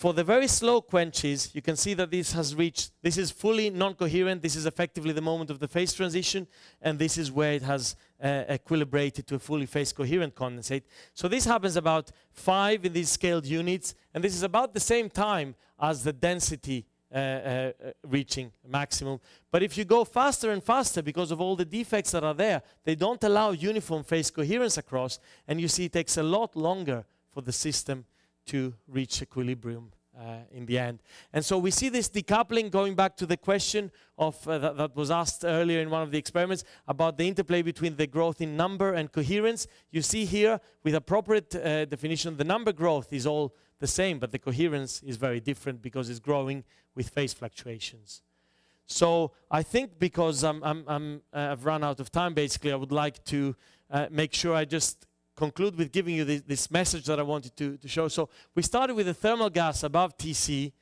Speaker 1: for the very slow quenches, you can see that this has reached, this is fully non-coherent, this is effectively the moment of the phase transition, and this is where it has uh, equilibrated to a fully phase coherent condensate. So this happens about five in these scaled units, and this is about the same time as the density uh, uh, reaching maximum. But if you go faster and faster because of all the defects that are there, they don't allow uniform phase coherence across, and you see it takes a lot longer for the system to reach equilibrium uh, in the end. And so we see this decoupling going back to the question of uh, that, that, was asked earlier in one of the experiments about the interplay between the growth in number and coherence. You see here with appropriate uh, definition, the number growth is all the same, but the coherence is very different because it's growing with phase fluctuations. So I think because I'm, I'm, I'm, uh, I've run out of time, basically, I would like to uh, make sure I just conclude with giving you this, this message that I wanted to, to, show. So we started with a thermal gas above TC,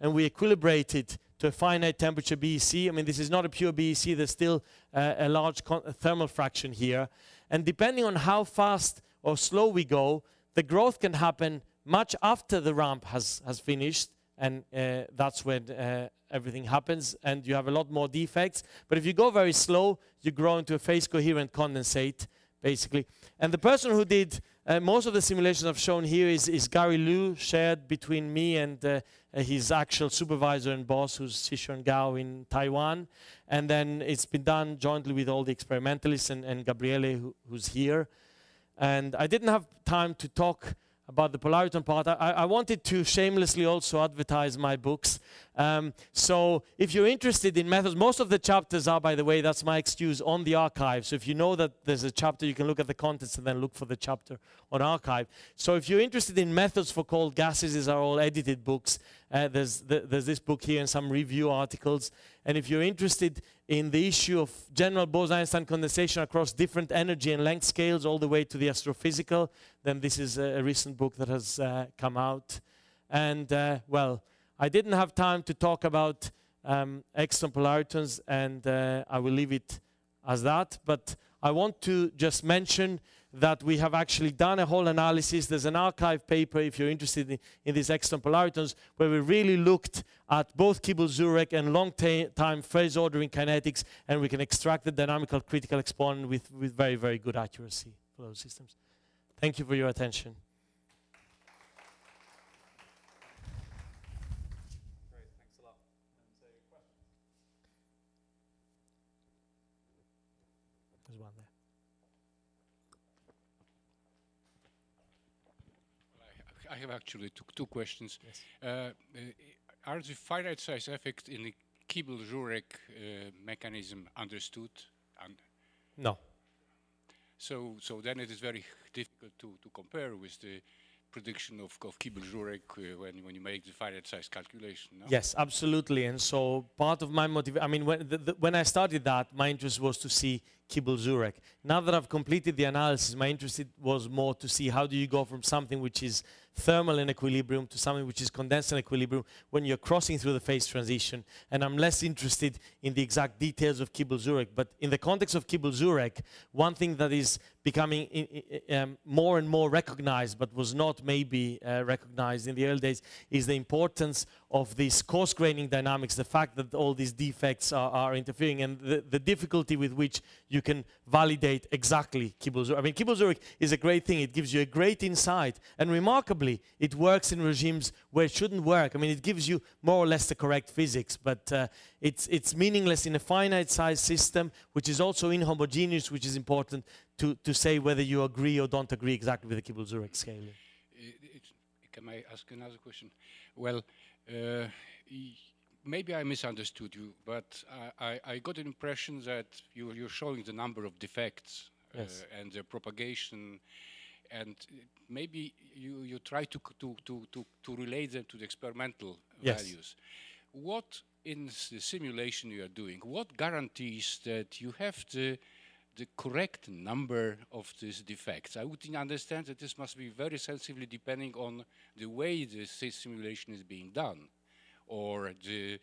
Speaker 1: and we equilibrated to a finite temperature BEC. I mean, this is not a pure BEC. There's still uh, a large thermal fraction here. And depending on how fast or slow we go, the growth can happen much after the ramp has, has finished. And uh, that's when uh, everything happens. And you have a lot more defects. But if you go very slow, you grow into a phase coherent condensate basically. And the person who did uh, most of the simulations I've shown here is, is Gary Liu, shared between me and uh, his actual supervisor and boss, who's Shih-Chuan Gou in Taiwan. And then it's been done jointly with all the experimentalists and, and Gabriele, who, who's here. And I didn't have time to talk about the polariton part. I, I, wanted to shamelessly also advertise my books. Um, so if you're interested in methods, most of the chapters are, by the way, that's my excuse, on the arXiv. So if you know that there's a chapter, you can look at the contents and then look for the chapter on arXiv. So if you're interested in methods for cold gases, these are all edited books. Uh, there's, the, there's this book here and some review articles. And if you're interested in the issue of general Bose-Einstein condensation across different energy and length scales all the way to the astrophysical, then this is a, recent book that has uh, come out. And, uh, well, I didn't have time to talk about um, polaritons, and uh, I will leave it as that. But I want to just mention that we have actually done a whole analysis. There's an arXiv paper, if you're interested in, in these exciton polaritons, where we really looked at both Kibble-Zurek and long-time phase ordering kinetics, and we can extract the dynamical critical exponent with, with very, very good accuracy for those systems. Thank you for your attention.
Speaker 2: I have actually two, two questions. Yes. Uh, uh, are the finite size effect in the Kibble-Zurek uh, mechanism understood?
Speaker 1: no.
Speaker 2: So, so then it is very difficult to, to compare with the prediction of, of Kibble-Zurek uh, when, when you make the finite size calculation. No?
Speaker 1: Yes, absolutely. And so part of my motivation, I mean, when, the, the, when I started that, my interest was to see Kibble-Zurek. Now that I've completed the analysis, my interest was more to see how do you go from something which is thermal in equilibrium to something which is condensed in equilibrium when you're crossing through the phase transition. And I'm less interested in the exact details of Kibble-Zurek. But in the context of Kibble-Zurek, one thing that is becoming um, more and more recognized, but was not maybe uh, recognized in the early days, is the importance of this coarse graining dynamics, the fact that all these defects are, are interfering, and the, the, difficulty with which you can validate exactly Kibble-Zurek. I mean, Kibble-Zurek is a great thing. It gives you a great insight, and remarkably, it works in regimes where it shouldn't work. I mean, it gives you more or less the correct physics, but uh, it's, it's meaningless in a finite size system, which is also inhomogeneous, which is important to, to say whether you agree or don't agree exactly with the Kibble-Zurek scaling.
Speaker 2: Can I ask another question? Well, uh, maybe I misunderstood you, but I, I, I got an impression that you, you're showing the number of defects
Speaker 1: Yes.
Speaker 2: uh, and their propagation, and maybe you, you try to, to, to, to, to relate them to the experimental
Speaker 1: Yes.
Speaker 2: values. What in the simulation you are doing, what guarantees that you have the the correct number of these defects. I would understand that this must be very sensibly depending on the way the simulation is being done, or the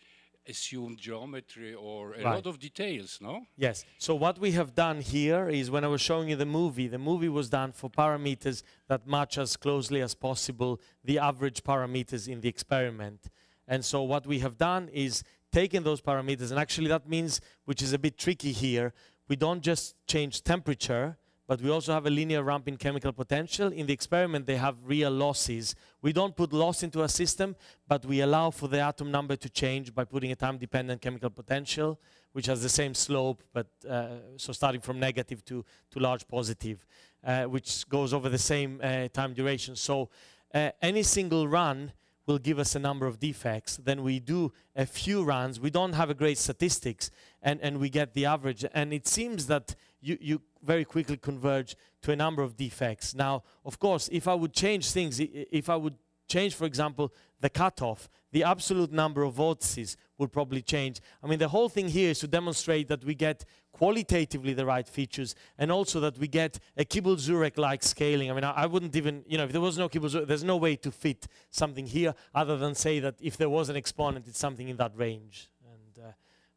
Speaker 2: assumed geometry, or a
Speaker 1: Right.
Speaker 2: lot of details, no?
Speaker 1: Yes. So what we have done here is when I was showing you the movie, the movie was done for parameters that match as closely as possible the average parameters in the experiment. And so what we have done is taken those parameters, and actually that means, which is a bit tricky here, we don't just change temperature, but we also have a linear ramp in chemical potential. In the experiment, they have real losses. We don't put loss into a system, but we allow for the atom number to change by putting a time-dependent chemical potential, which has the same slope, but uh, so starting from negative to, to large positive, uh, which goes over the same uh, time duration. So uh, any single run will give us a number of defects. Then we do a few runs. We don't have a great statistics, and, and we get the average. And it seems that you, you very quickly converge to a number of defects. Now, of course, if I would change things, if I would change, for example, the cutoff, the absolute number of vortices would probably change. I mean, the whole thing here is to demonstrate that we get qualitatively the right features and also that we get a Kibble-Zurek-like scaling. I mean, I, I wouldn't even, you know, if there was no Kibble-Zurek, there's no way to fit something here other than say that if there was an exponent, it's something in that range.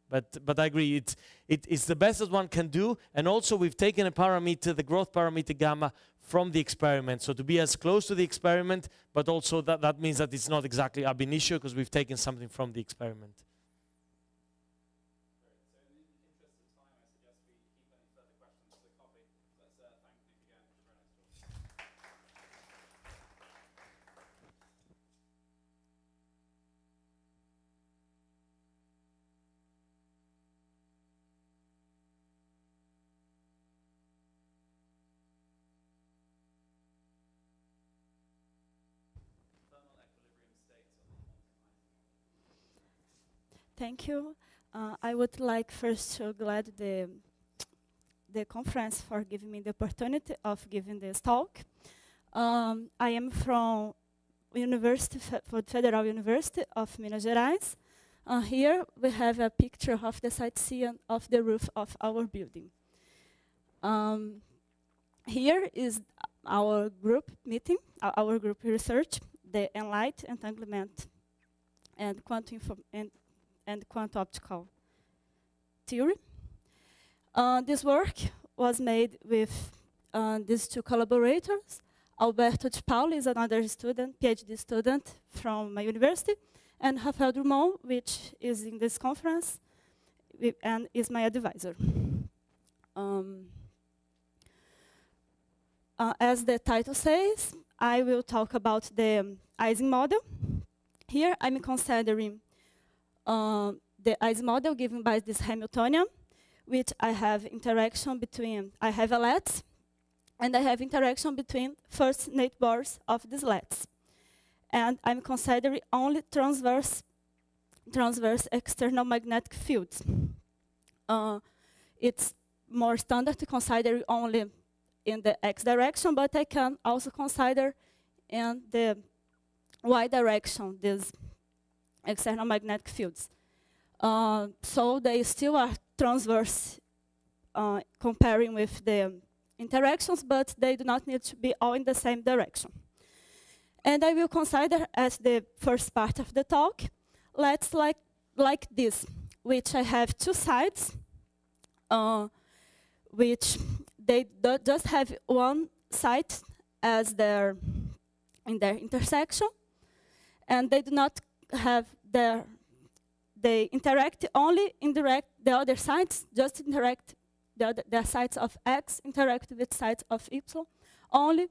Speaker 1: But, but I agree, it's, it, it's the best that one can do. And also we've taken a parameter, the growth parameter gamma, from the experiment. So to be as close to the experiment, but also that, that means that it's not exactly ab initio because we've taken something from the experiment.
Speaker 3: Thank you. Uh, I would like first to glad the the conference for giving me the opportunity of giving this talk. Um, I am from University Federal University of Minas Gerais. Uh, here we have a picture of the sightseeing of the roof of our building. Um, here is our group meeting, uh, our group research, the Enlight entanglement and quantum and and quantum optical theory. Uh, this work was made with uh, these two collaborators. Alberto Paolo is another student, PhD student from my university, and Raphael Drumond, which is in this conference and is my advisor. Um, uh, as the title says, I will talk about the Ising model. Here I'm considering uh, the Ising model given by this Hamiltonian, which I have interaction between, I have a LEDs, and I have interaction between first net bars of these LEDs. And I'm considering only transverse, transverse external magnetic fields. Uh, it's more standard to consider only in the x direction, but I can also consider in the y direction these external magnetic fields. Uh, so they still are transverse uh, comparing with the interactions, but they do not need to be all in the same direction. And I will consider as the first part of the talk, let's like, like this, which I have two sides, uh, which they just have one side as their, in their intersection, and they do not have their they interact only indirect the other sides just interact the other the sides of x interact with sides of y only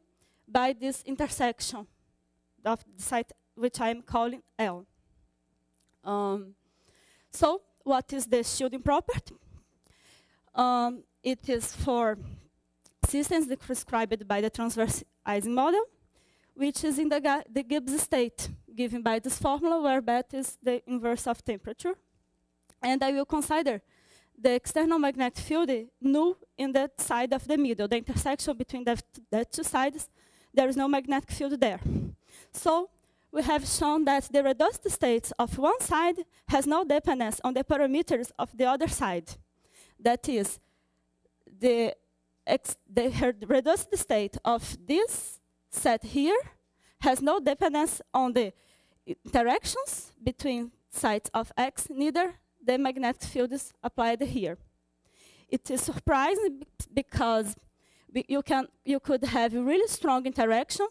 Speaker 3: by this intersection of the site which I'm calling L. Um, so what is the shielding property? Um, it is for systems described by the transverse Ising model, which is in the, the Gibbs state. Given by this formula, where bet is the inverse of temperature. And I will consider the external magnetic field null in the side of the middle, the intersection between the, the two sides, there is no magnetic field there. So we have shown that the reduced state of one side has no dependence on the parameters of the other side. That is, the, the reduced state of this set here has no dependence on the interactions between sides of X, neither the magnetic field is applied here. It is surprising because you, can, you could have a really strong interaction,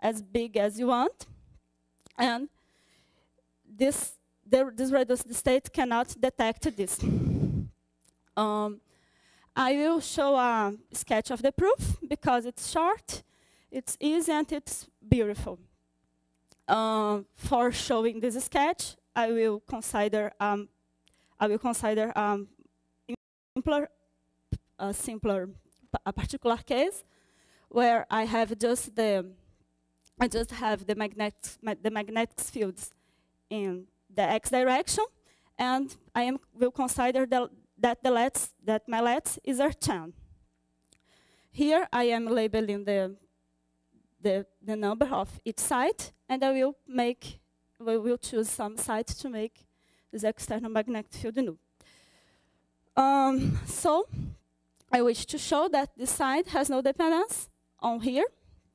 Speaker 3: as big as you want, and this, the, this reduced state cannot detect this. Um, I will show a sketch of the proof because it's short, it's easy, and it's beautiful. Um, for showing this sketch, I will consider um, I will consider um, simpler, a simpler, a particular case where I have just the I just have the magnetic the magnetic fields in the x direction, and I am will consider the, that the LEDs that my LEDs is R10. Here I am labeling the the, the number of each site, and I will make, we will choose some sites to make this external magnetic field null. Um, so I wish to show that this side has no dependence on here,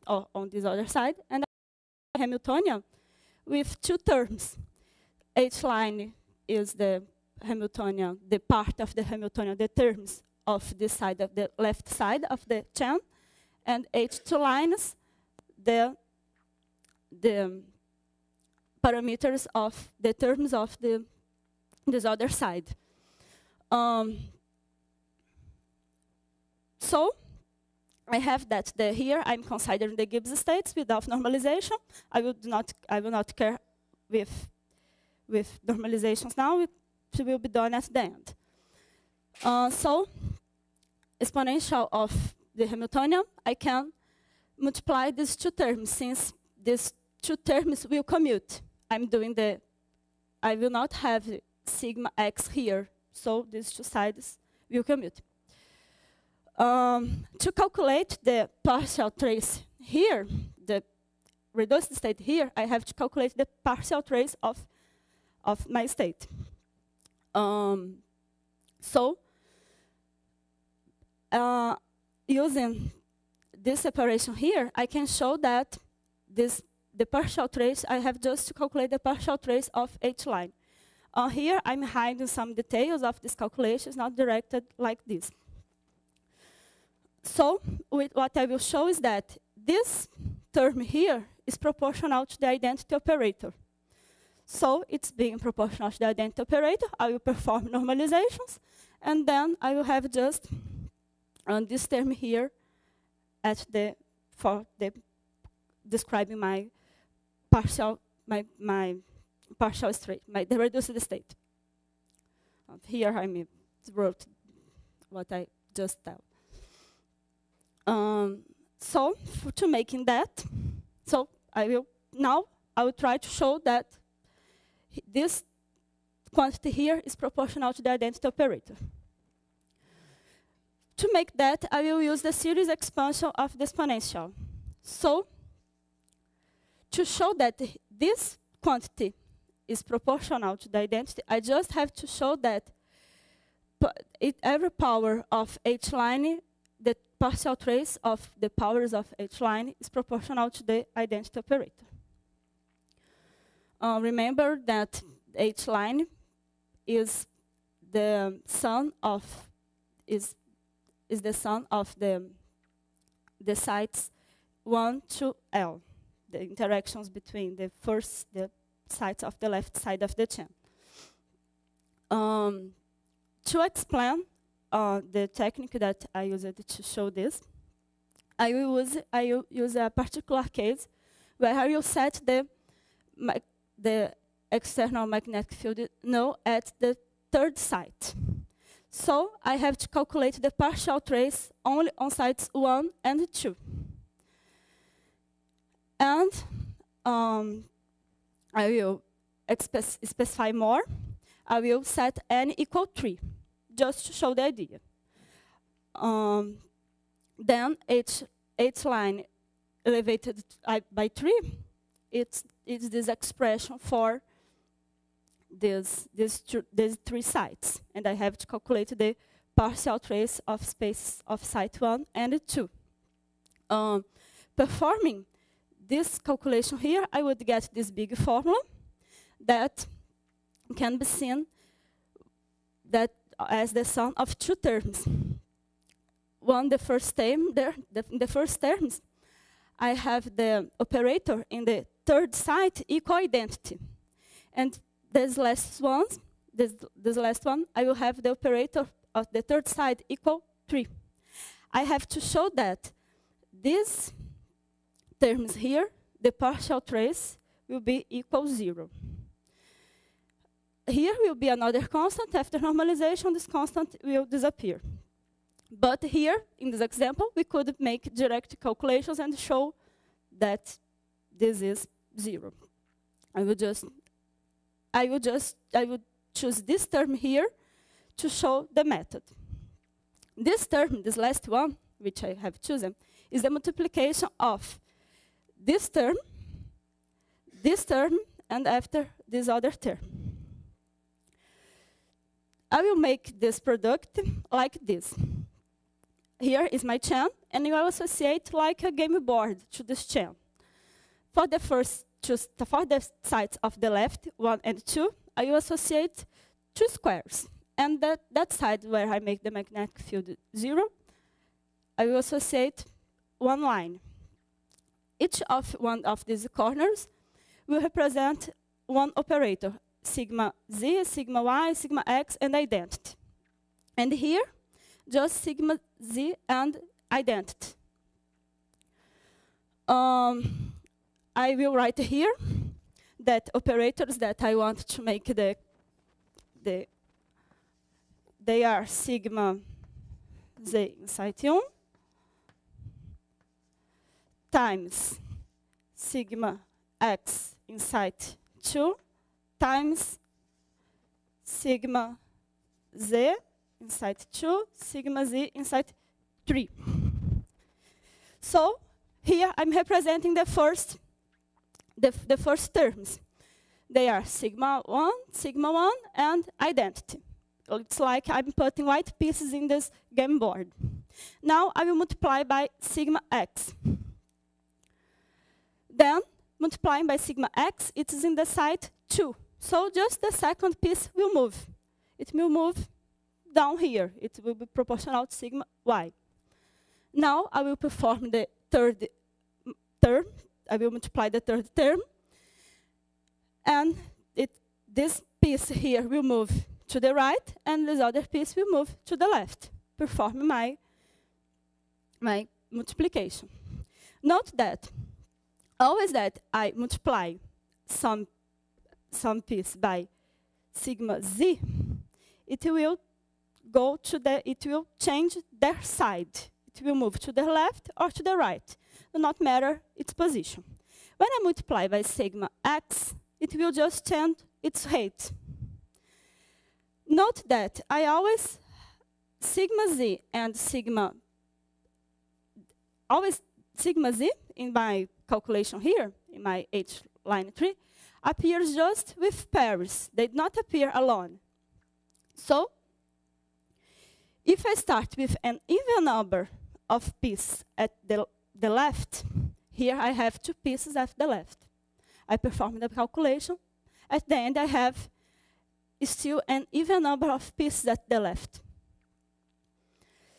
Speaker 3: or on this other side, and Hamiltonian with two terms. H line is the Hamiltonian, the part of the Hamiltonian, the terms of this side of the left side of the chain, and H2 lines the, the parameters of the terms of the this other side. Um, so I have that the, here I'm considering the Gibbs states without normalization. I will not I will not care with with normalizations now. It will be done at the end. Uh, so exponential of the Hamiltonian, I can multiply these two terms since these two terms will commute. I'm doing the, I will not have sigma x here, so these two sides will commute. Um, to calculate the partial trace here, the reduced state here, I have to calculate the partial trace of, of my state. Um, so, uh, using this separation here, I can show that this the partial trace, I have just to calculate the partial trace of H line. Uh, here, I'm hiding some details of this calculation, not directed like this. So, what I will show is that this term here is proportional to the identity operator. So, it's being proportional to the identity operator. I will perform normalizations, and then I will have just um, this term here at the for the describing my partial my my partial state, my the reduced state. Here I wrote what I just tell. Um, so to making that, so I will now I will try to show that this quantity here is proportional to the identity operator. To make that, I will use the series expansion of the exponential. So, to show that this quantity is proportional to the identity, I just have to show that it, every power of h line, the partial trace of the powers of h line is proportional to the identity operator. Uh, remember that h line is the sum of is is the sum of the, the sites 1 to L, the interactions between the first the sites of the left side of the chain. Um, to explain uh, the technique that I used to show this, I will use, I will use a particular case where I will set the, the external magnetic field null at the third site. So I have to calculate the partial trace only on sites 1 and 2. And um, I will specify more. I will set n equal 3, just to show the idea. Um, then each, each line elevated by 3, it's, it's this expression for this these three sites. And I have to calculate the partial trace of space of site 1 and 2. Um, performing this calculation here, I would get this big formula that can be seen that as the sum of two terms. One, the first term there, the, the first terms, I have the operator in the third site equal identity. And this last one, this, this last one, I will have the operator of the third side equal 3. I have to show that these terms here, the partial trace, will be equal 0. Here will be another constant. After normalization, this constant will disappear. But here, in this example, we could make direct calculations and show that this is 0. I will just, I will just, I will choose this term here to show the method. This term, this last one, which I have chosen, is the multiplication of this term, this term, and after this other term. I will make this product like this. Here is my chain, and you will associate like a game board to this chain. For the first, just for the sides of the left, one and two, I associate two squares. And that, that side where I make the magnetic field zero, I will associate one line. Each of one of these corners will represent one operator, sigma z, sigma y, sigma x, and identity. And here, just sigma z and identity. Um, I will write here that operators that I want to make the, the they are sigma z 1 times sigma x in site 2 times sigma z in site 2, sigma z in site 3. So here I'm representing the first, the, the first terms. They are sigma 1, sigma 1, and identity. It's like I'm putting white pieces in this game board. Now I will multiply by sigma x. Then, multiplying by sigma x, it is in the side 2. So just the second piece will move. It will move down here. It will be proportional to sigma y. Now I will perform the third term. I will multiply the third term. And it, this piece here will move to the right, and this other piece will move to the left, perform my, my multiplication. Note that always that I multiply some some piece by sigma z, it will go to the, it will change their side. It will move to the left or to the right. Do not matter its position. When I multiply by sigma x, it will just change its height. Note that I always, sigma z and sigma, always sigma z in my calculation here, in my H line 3, appears just with pairs. They do not appear alone. So, if I start with an even number of pieces at the, the left, here I have two pieces at the left. I perform the calculation. At the end, I have still an even number of pieces at the left.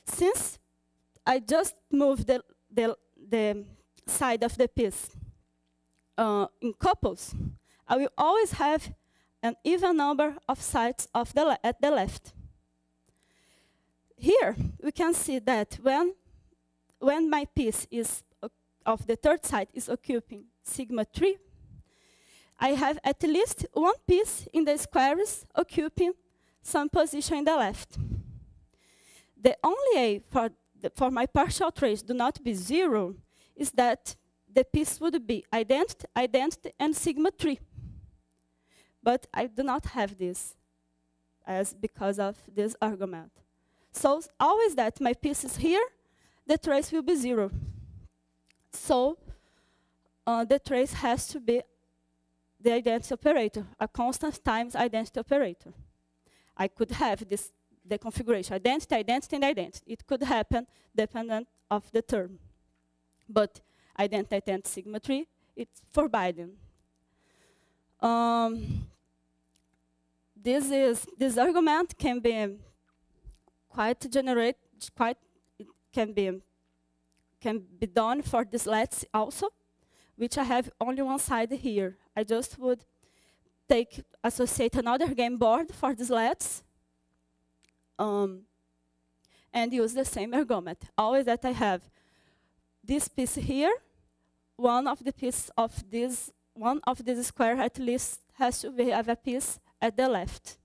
Speaker 3: Since I just moved the, the, the side of the piece uh, in couples, I will always have an even number of sides of the at the left. Here, we can see that when, when my piece is uh, of the third side is occupying sigma 3, I have at least one piece in the squares occupying some position in the left. The only A for, the, for my partial trace do not be zero is that the piece would be identity, identity, and sigma 3. But I do not have this as because of this argument. So always that my piece is here, the trace will be zero. So uh, the trace has to be the identity operator, a constant times identity operator. I could have this the configuration, identity, identity, and identity. It could happen dependent of the term. But identity, identity, sigma 3, it's forbidden. Um, this is this argument can be quite generate quite it can be can be done for this lattice also, which I have only one side here. I just would take associate another game board for this lattice um, and use the same argument. Always that I have this piece here, one of the pieces of this one of this square at least has to be have a piece at the left.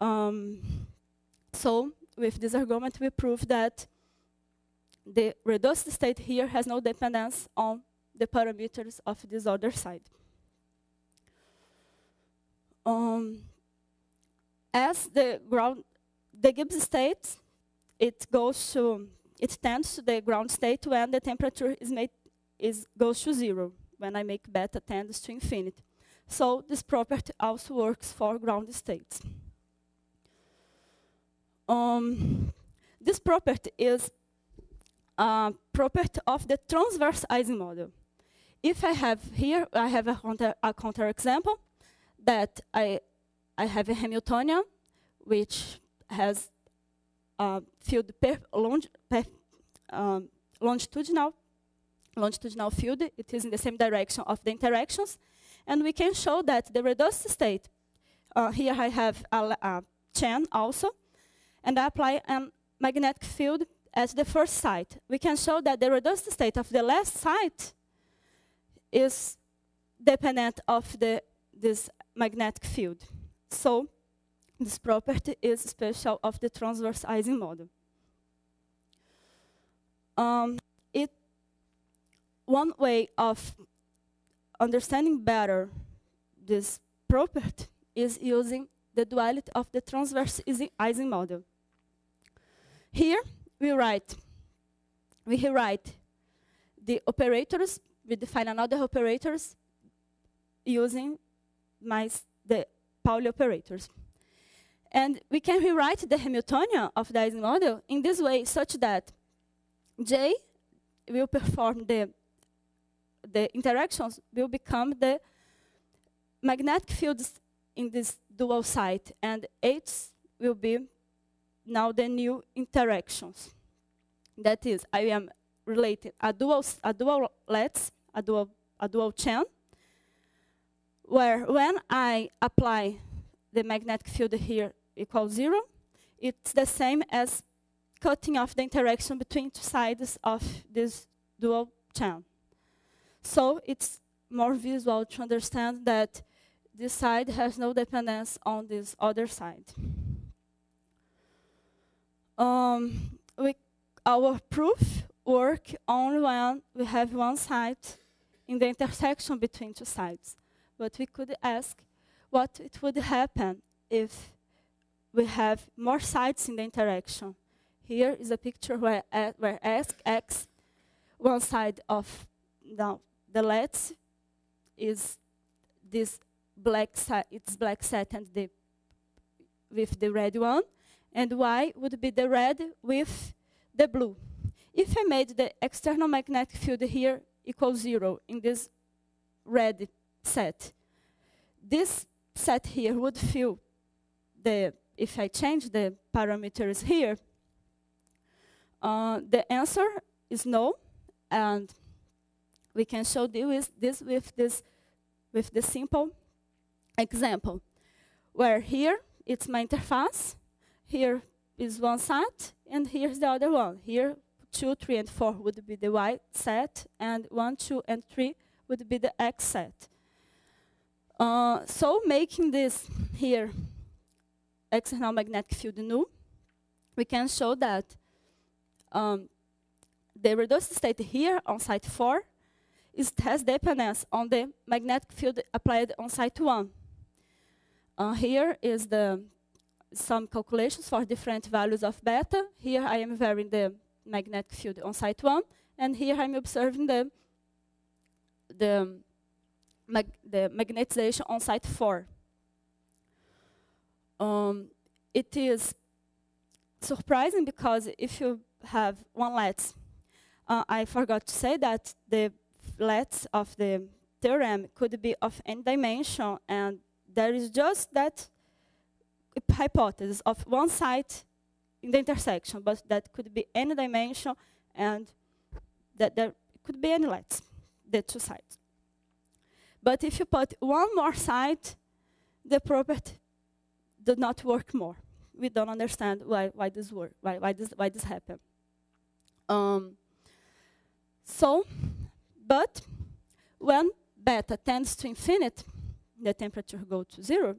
Speaker 3: Um, so with this argument, we prove that the reduced state here has no dependence on the parameters of this other side. Um, as the ground, the Gibbs state, it goes to, it tends to the ground state when the temperature is made, is goes to zero. When I make beta tends to infinity. So this property also works for ground states. Um, this property is a property of the transverse Ising model. If I have here, I have a counter, a counter example that I, I have a Hamiltonian, which has a field per, long, per um, longitudinal, longitudinal field. It is in the same direction of the interactions. And we can show that the reduced state, uh, here I have a, a chain also, and I apply a magnetic field at the first site. We can show that the reduced state of the last site is dependent of the, this magnetic field. So this property is special of the transverse Ising model. Um, it, one way of understanding better this property is using the duality of the transverse Ising model. We write, we write the operators, we define another operators using my, the Pauli operators. And we can rewrite the Hamiltonian of the model in this way such that J will perform the the interactions will become the magnetic fields in this dual site, and H will be now the new interactions. That is, I am related a dual a dual lattice a dual a dual chain, where when I apply the magnetic field here equals zero, it's the same as cutting off the interaction between two sides of this dual chain. So it's more visual to understand that this side has no dependence on this other side. Um, we, our proof work only when we have one side in the intersection between two sides. But we could ask what it would happen if we have more sides in the interaction. Here is a picture where, uh, where x, x, one side of now the lattice is this black set, it's black set and the with the red one, and y would be the red with the blue. If I made the external magnetic field here equal zero in this red set, this set here would fill the, if I change the parameters here, uh, the answer is no, and we can show this, this with this with the simple example, where here it's my interface, here is one set, and here's the other one. Here, 2, 3, and 4 would be the y set, and 1, 2, and 3 would be the x set. Uh, so making this here external magnetic field null, we can show that um, the reduced state here on site 4 is has dependence on the magnetic field applied on site 1. Uh, here is the some calculations for different values of beta. Here I am varying the magnetic field on site 1, and here I'm observing the, the, mag the magnetization on site 4. Um, it is surprising because if you have one lattice, uh, I forgot to say that the lattice of the theorem could be of any dimension, and there is just that hypothesis of one site in the intersection, but that could be any dimension, and that there could be any lattice, the two sides. But if you put one more site, the property does not work more. We don't understand why, why this work, why, why this why this happened. Um, so, but when beta tends to infinity, the temperature goes to zero,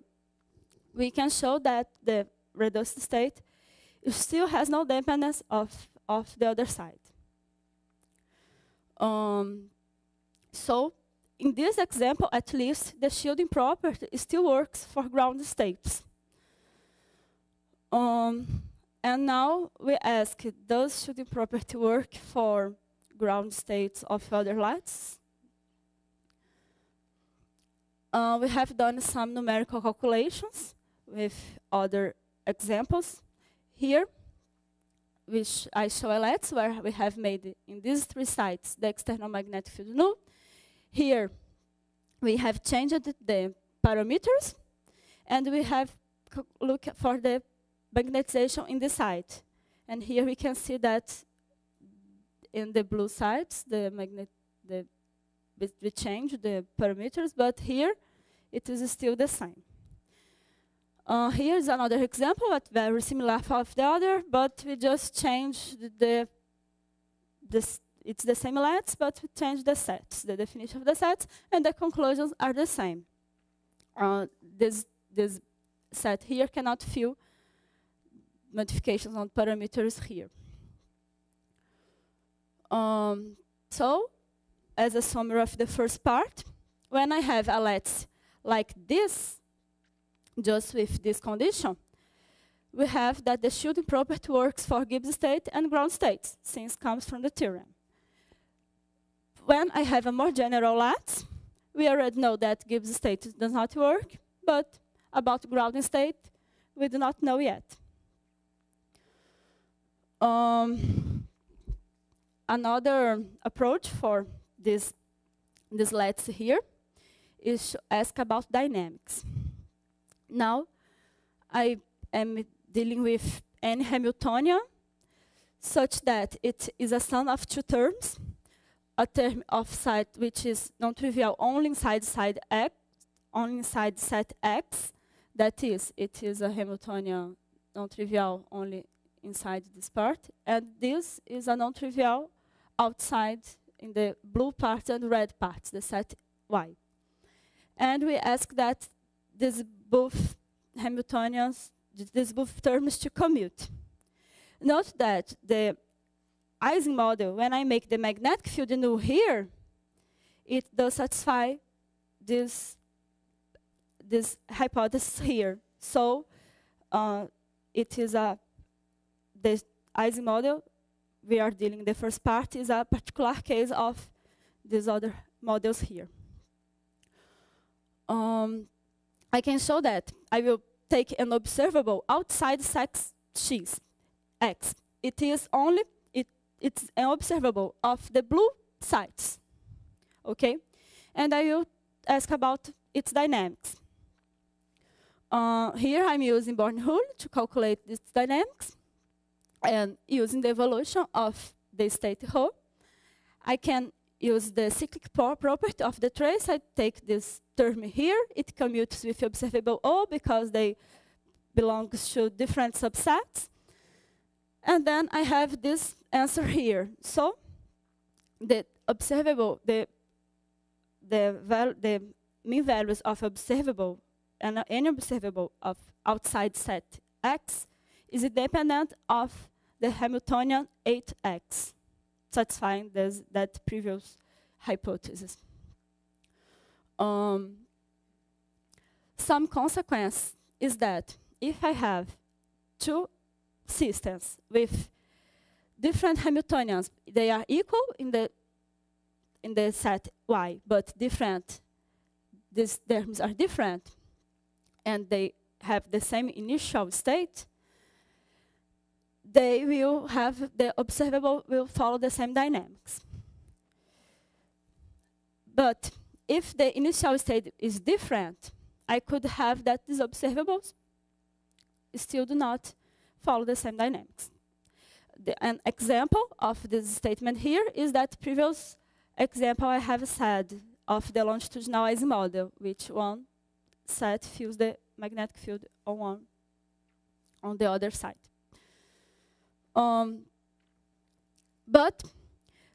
Speaker 3: we can show that the reduced state still has no dependence of, of the other side. Um, so in this example, at least, the shielding property still works for ground states. Um, and now we ask, does shielding property work for ground states of other lights? Uh, we have done some numerical calculations with other examples here, which I show a LEDs where we have made in these three sites the external magnetic field null. Here we have changed the parameters and we have look for the magnetization in the site. And here we can see that in the blue sites, the magnet, the, we change the parameters, but here it is still the same. Uh, here's another example, but very similar of the other, but we just change the, this, it's the same LEDs, but we change the sets, the definition of the sets, and the conclusions are the same. Uh, this, this set here cannot fill modifications on parameters here. Um, so, as a summary of the first part, when I have a LEDs like this, just with this condition, we have that the shielding property works for Gibbs state and ground states, since comes from the theorem. When I have a more general lattice, we already know that Gibbs state does not work, but about grounding state, we do not know yet. Um, another approach for this, this lattice here is to ask about dynamics. Now, I am dealing with n Hamiltonian such that it is a sum of two terms, a term of side which is non-trivial only inside side x, only inside set x, that is, it is a Hamiltonian non-trivial only inside this part, and this is a non-trivial outside in the blue part and red part, the set y. And we ask that this both Hamiltonians, these both terms to commute. Note that the Ising model, when I make the magnetic field null here, it does satisfy this, this hypothesis here. So uh, it is a, the Ising model, we are dealing the first part is a particular case of these other models here. Um, I can show that. I will take an observable outside sex x, x. It is only, it, it's an observable of the blue sides, okay? And I will ask about its dynamics. Uh, here I'm using Born-Hull to calculate its dynamics and using the evolution of the state rho. I can use the cyclic property of the trace. I take this term here. It commutes with observable O because they belong to different subsets. And then I have this answer here. So the observable, the, the, val the mean values of observable and any observable of outside set X is independent of the Hamiltonian 8X satisfying this, that previous hypothesis. Um, some consequence is that if I have two systems with different Hamiltonians, they are equal in the in the set Y, but different. These terms are different, and they have the same initial state. They will have the observable will follow the same dynamics. But if the initial state is different, I could have that these observables still do not follow the same dynamics. The, an example of this statement here is that previous example I have said of the longitudinal Ising model, which one set feels the magnetic field on one on the other side. Um, but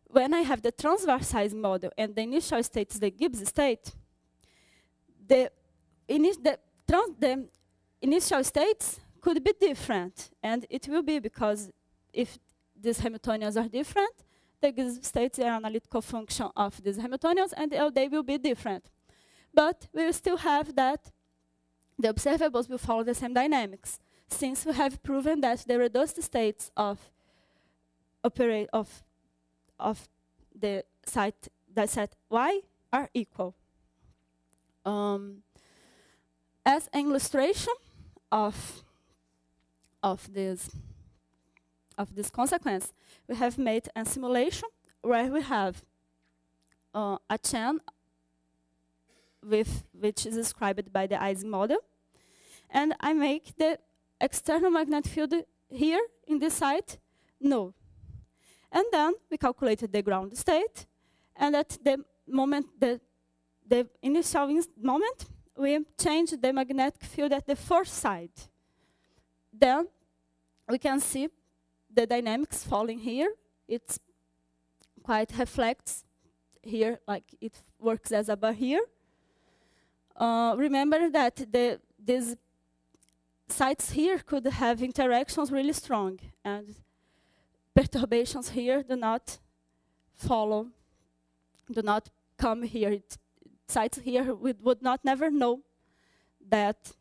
Speaker 3: when I have the transverse Ising model and the initial state is the Gibbs state, the, the, the initial states could be different, and it will be because if these Hamiltonians are different, the Gibbs states are analytical function of these Hamiltonians, and they will be different. But we will still have that the observables will follow the same dynamics, since we have proven that the reduced states of operate of of the site that set y are equal. Um, as an illustration of of this of this consequence, we have made a simulation where we have uh, a chain with which is described by the Ising model, and I make the external magnetic field here in this site No. And then we calculated the ground state, and at the moment, the, the initial moment, we change the magnetic field at the first side. Then we can see the dynamics falling here. It's quite reflects here, like it works as a here. Uh, remember that the, these sites here could have interactions really strong, and perturbations here do not follow, do not come here. It, sites here would not never know that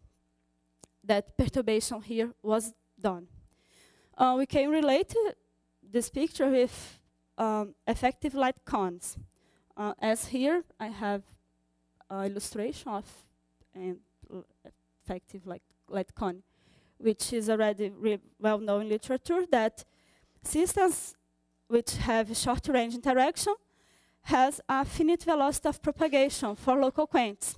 Speaker 3: that perturbation here was done. Uh, we can relate this picture with um, effective light cones. Uh, as here, I have an illustration of an effective light, light cone, which is already well known in literature that systems which have short-range interaction has a finite velocity of propagation for local quantities.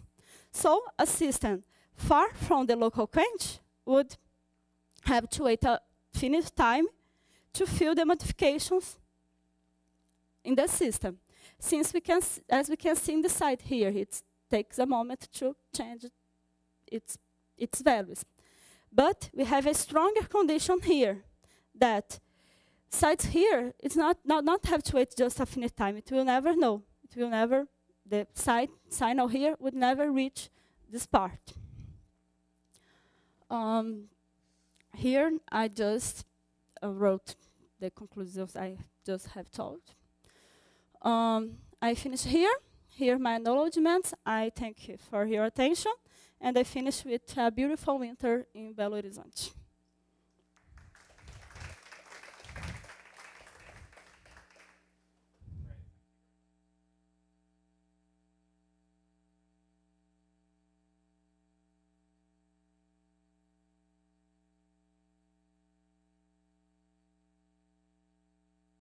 Speaker 3: So a system far from the local quantity would have to wait a finite time to feel the modifications in the system. Since we can, as we can see in the site here, it takes a moment to change its, its values. But we have a stronger condition here that sites here, it's not, not, not have to wait just a finite time. It will never know. It will never, the site signal here would never reach this part. Um, here I just uh, wrote the conclusions I just have told. Um, I finish here. Here my acknowledgements. I thank you for your attention. And I finish with a beautiful winter in Belo Horizonte.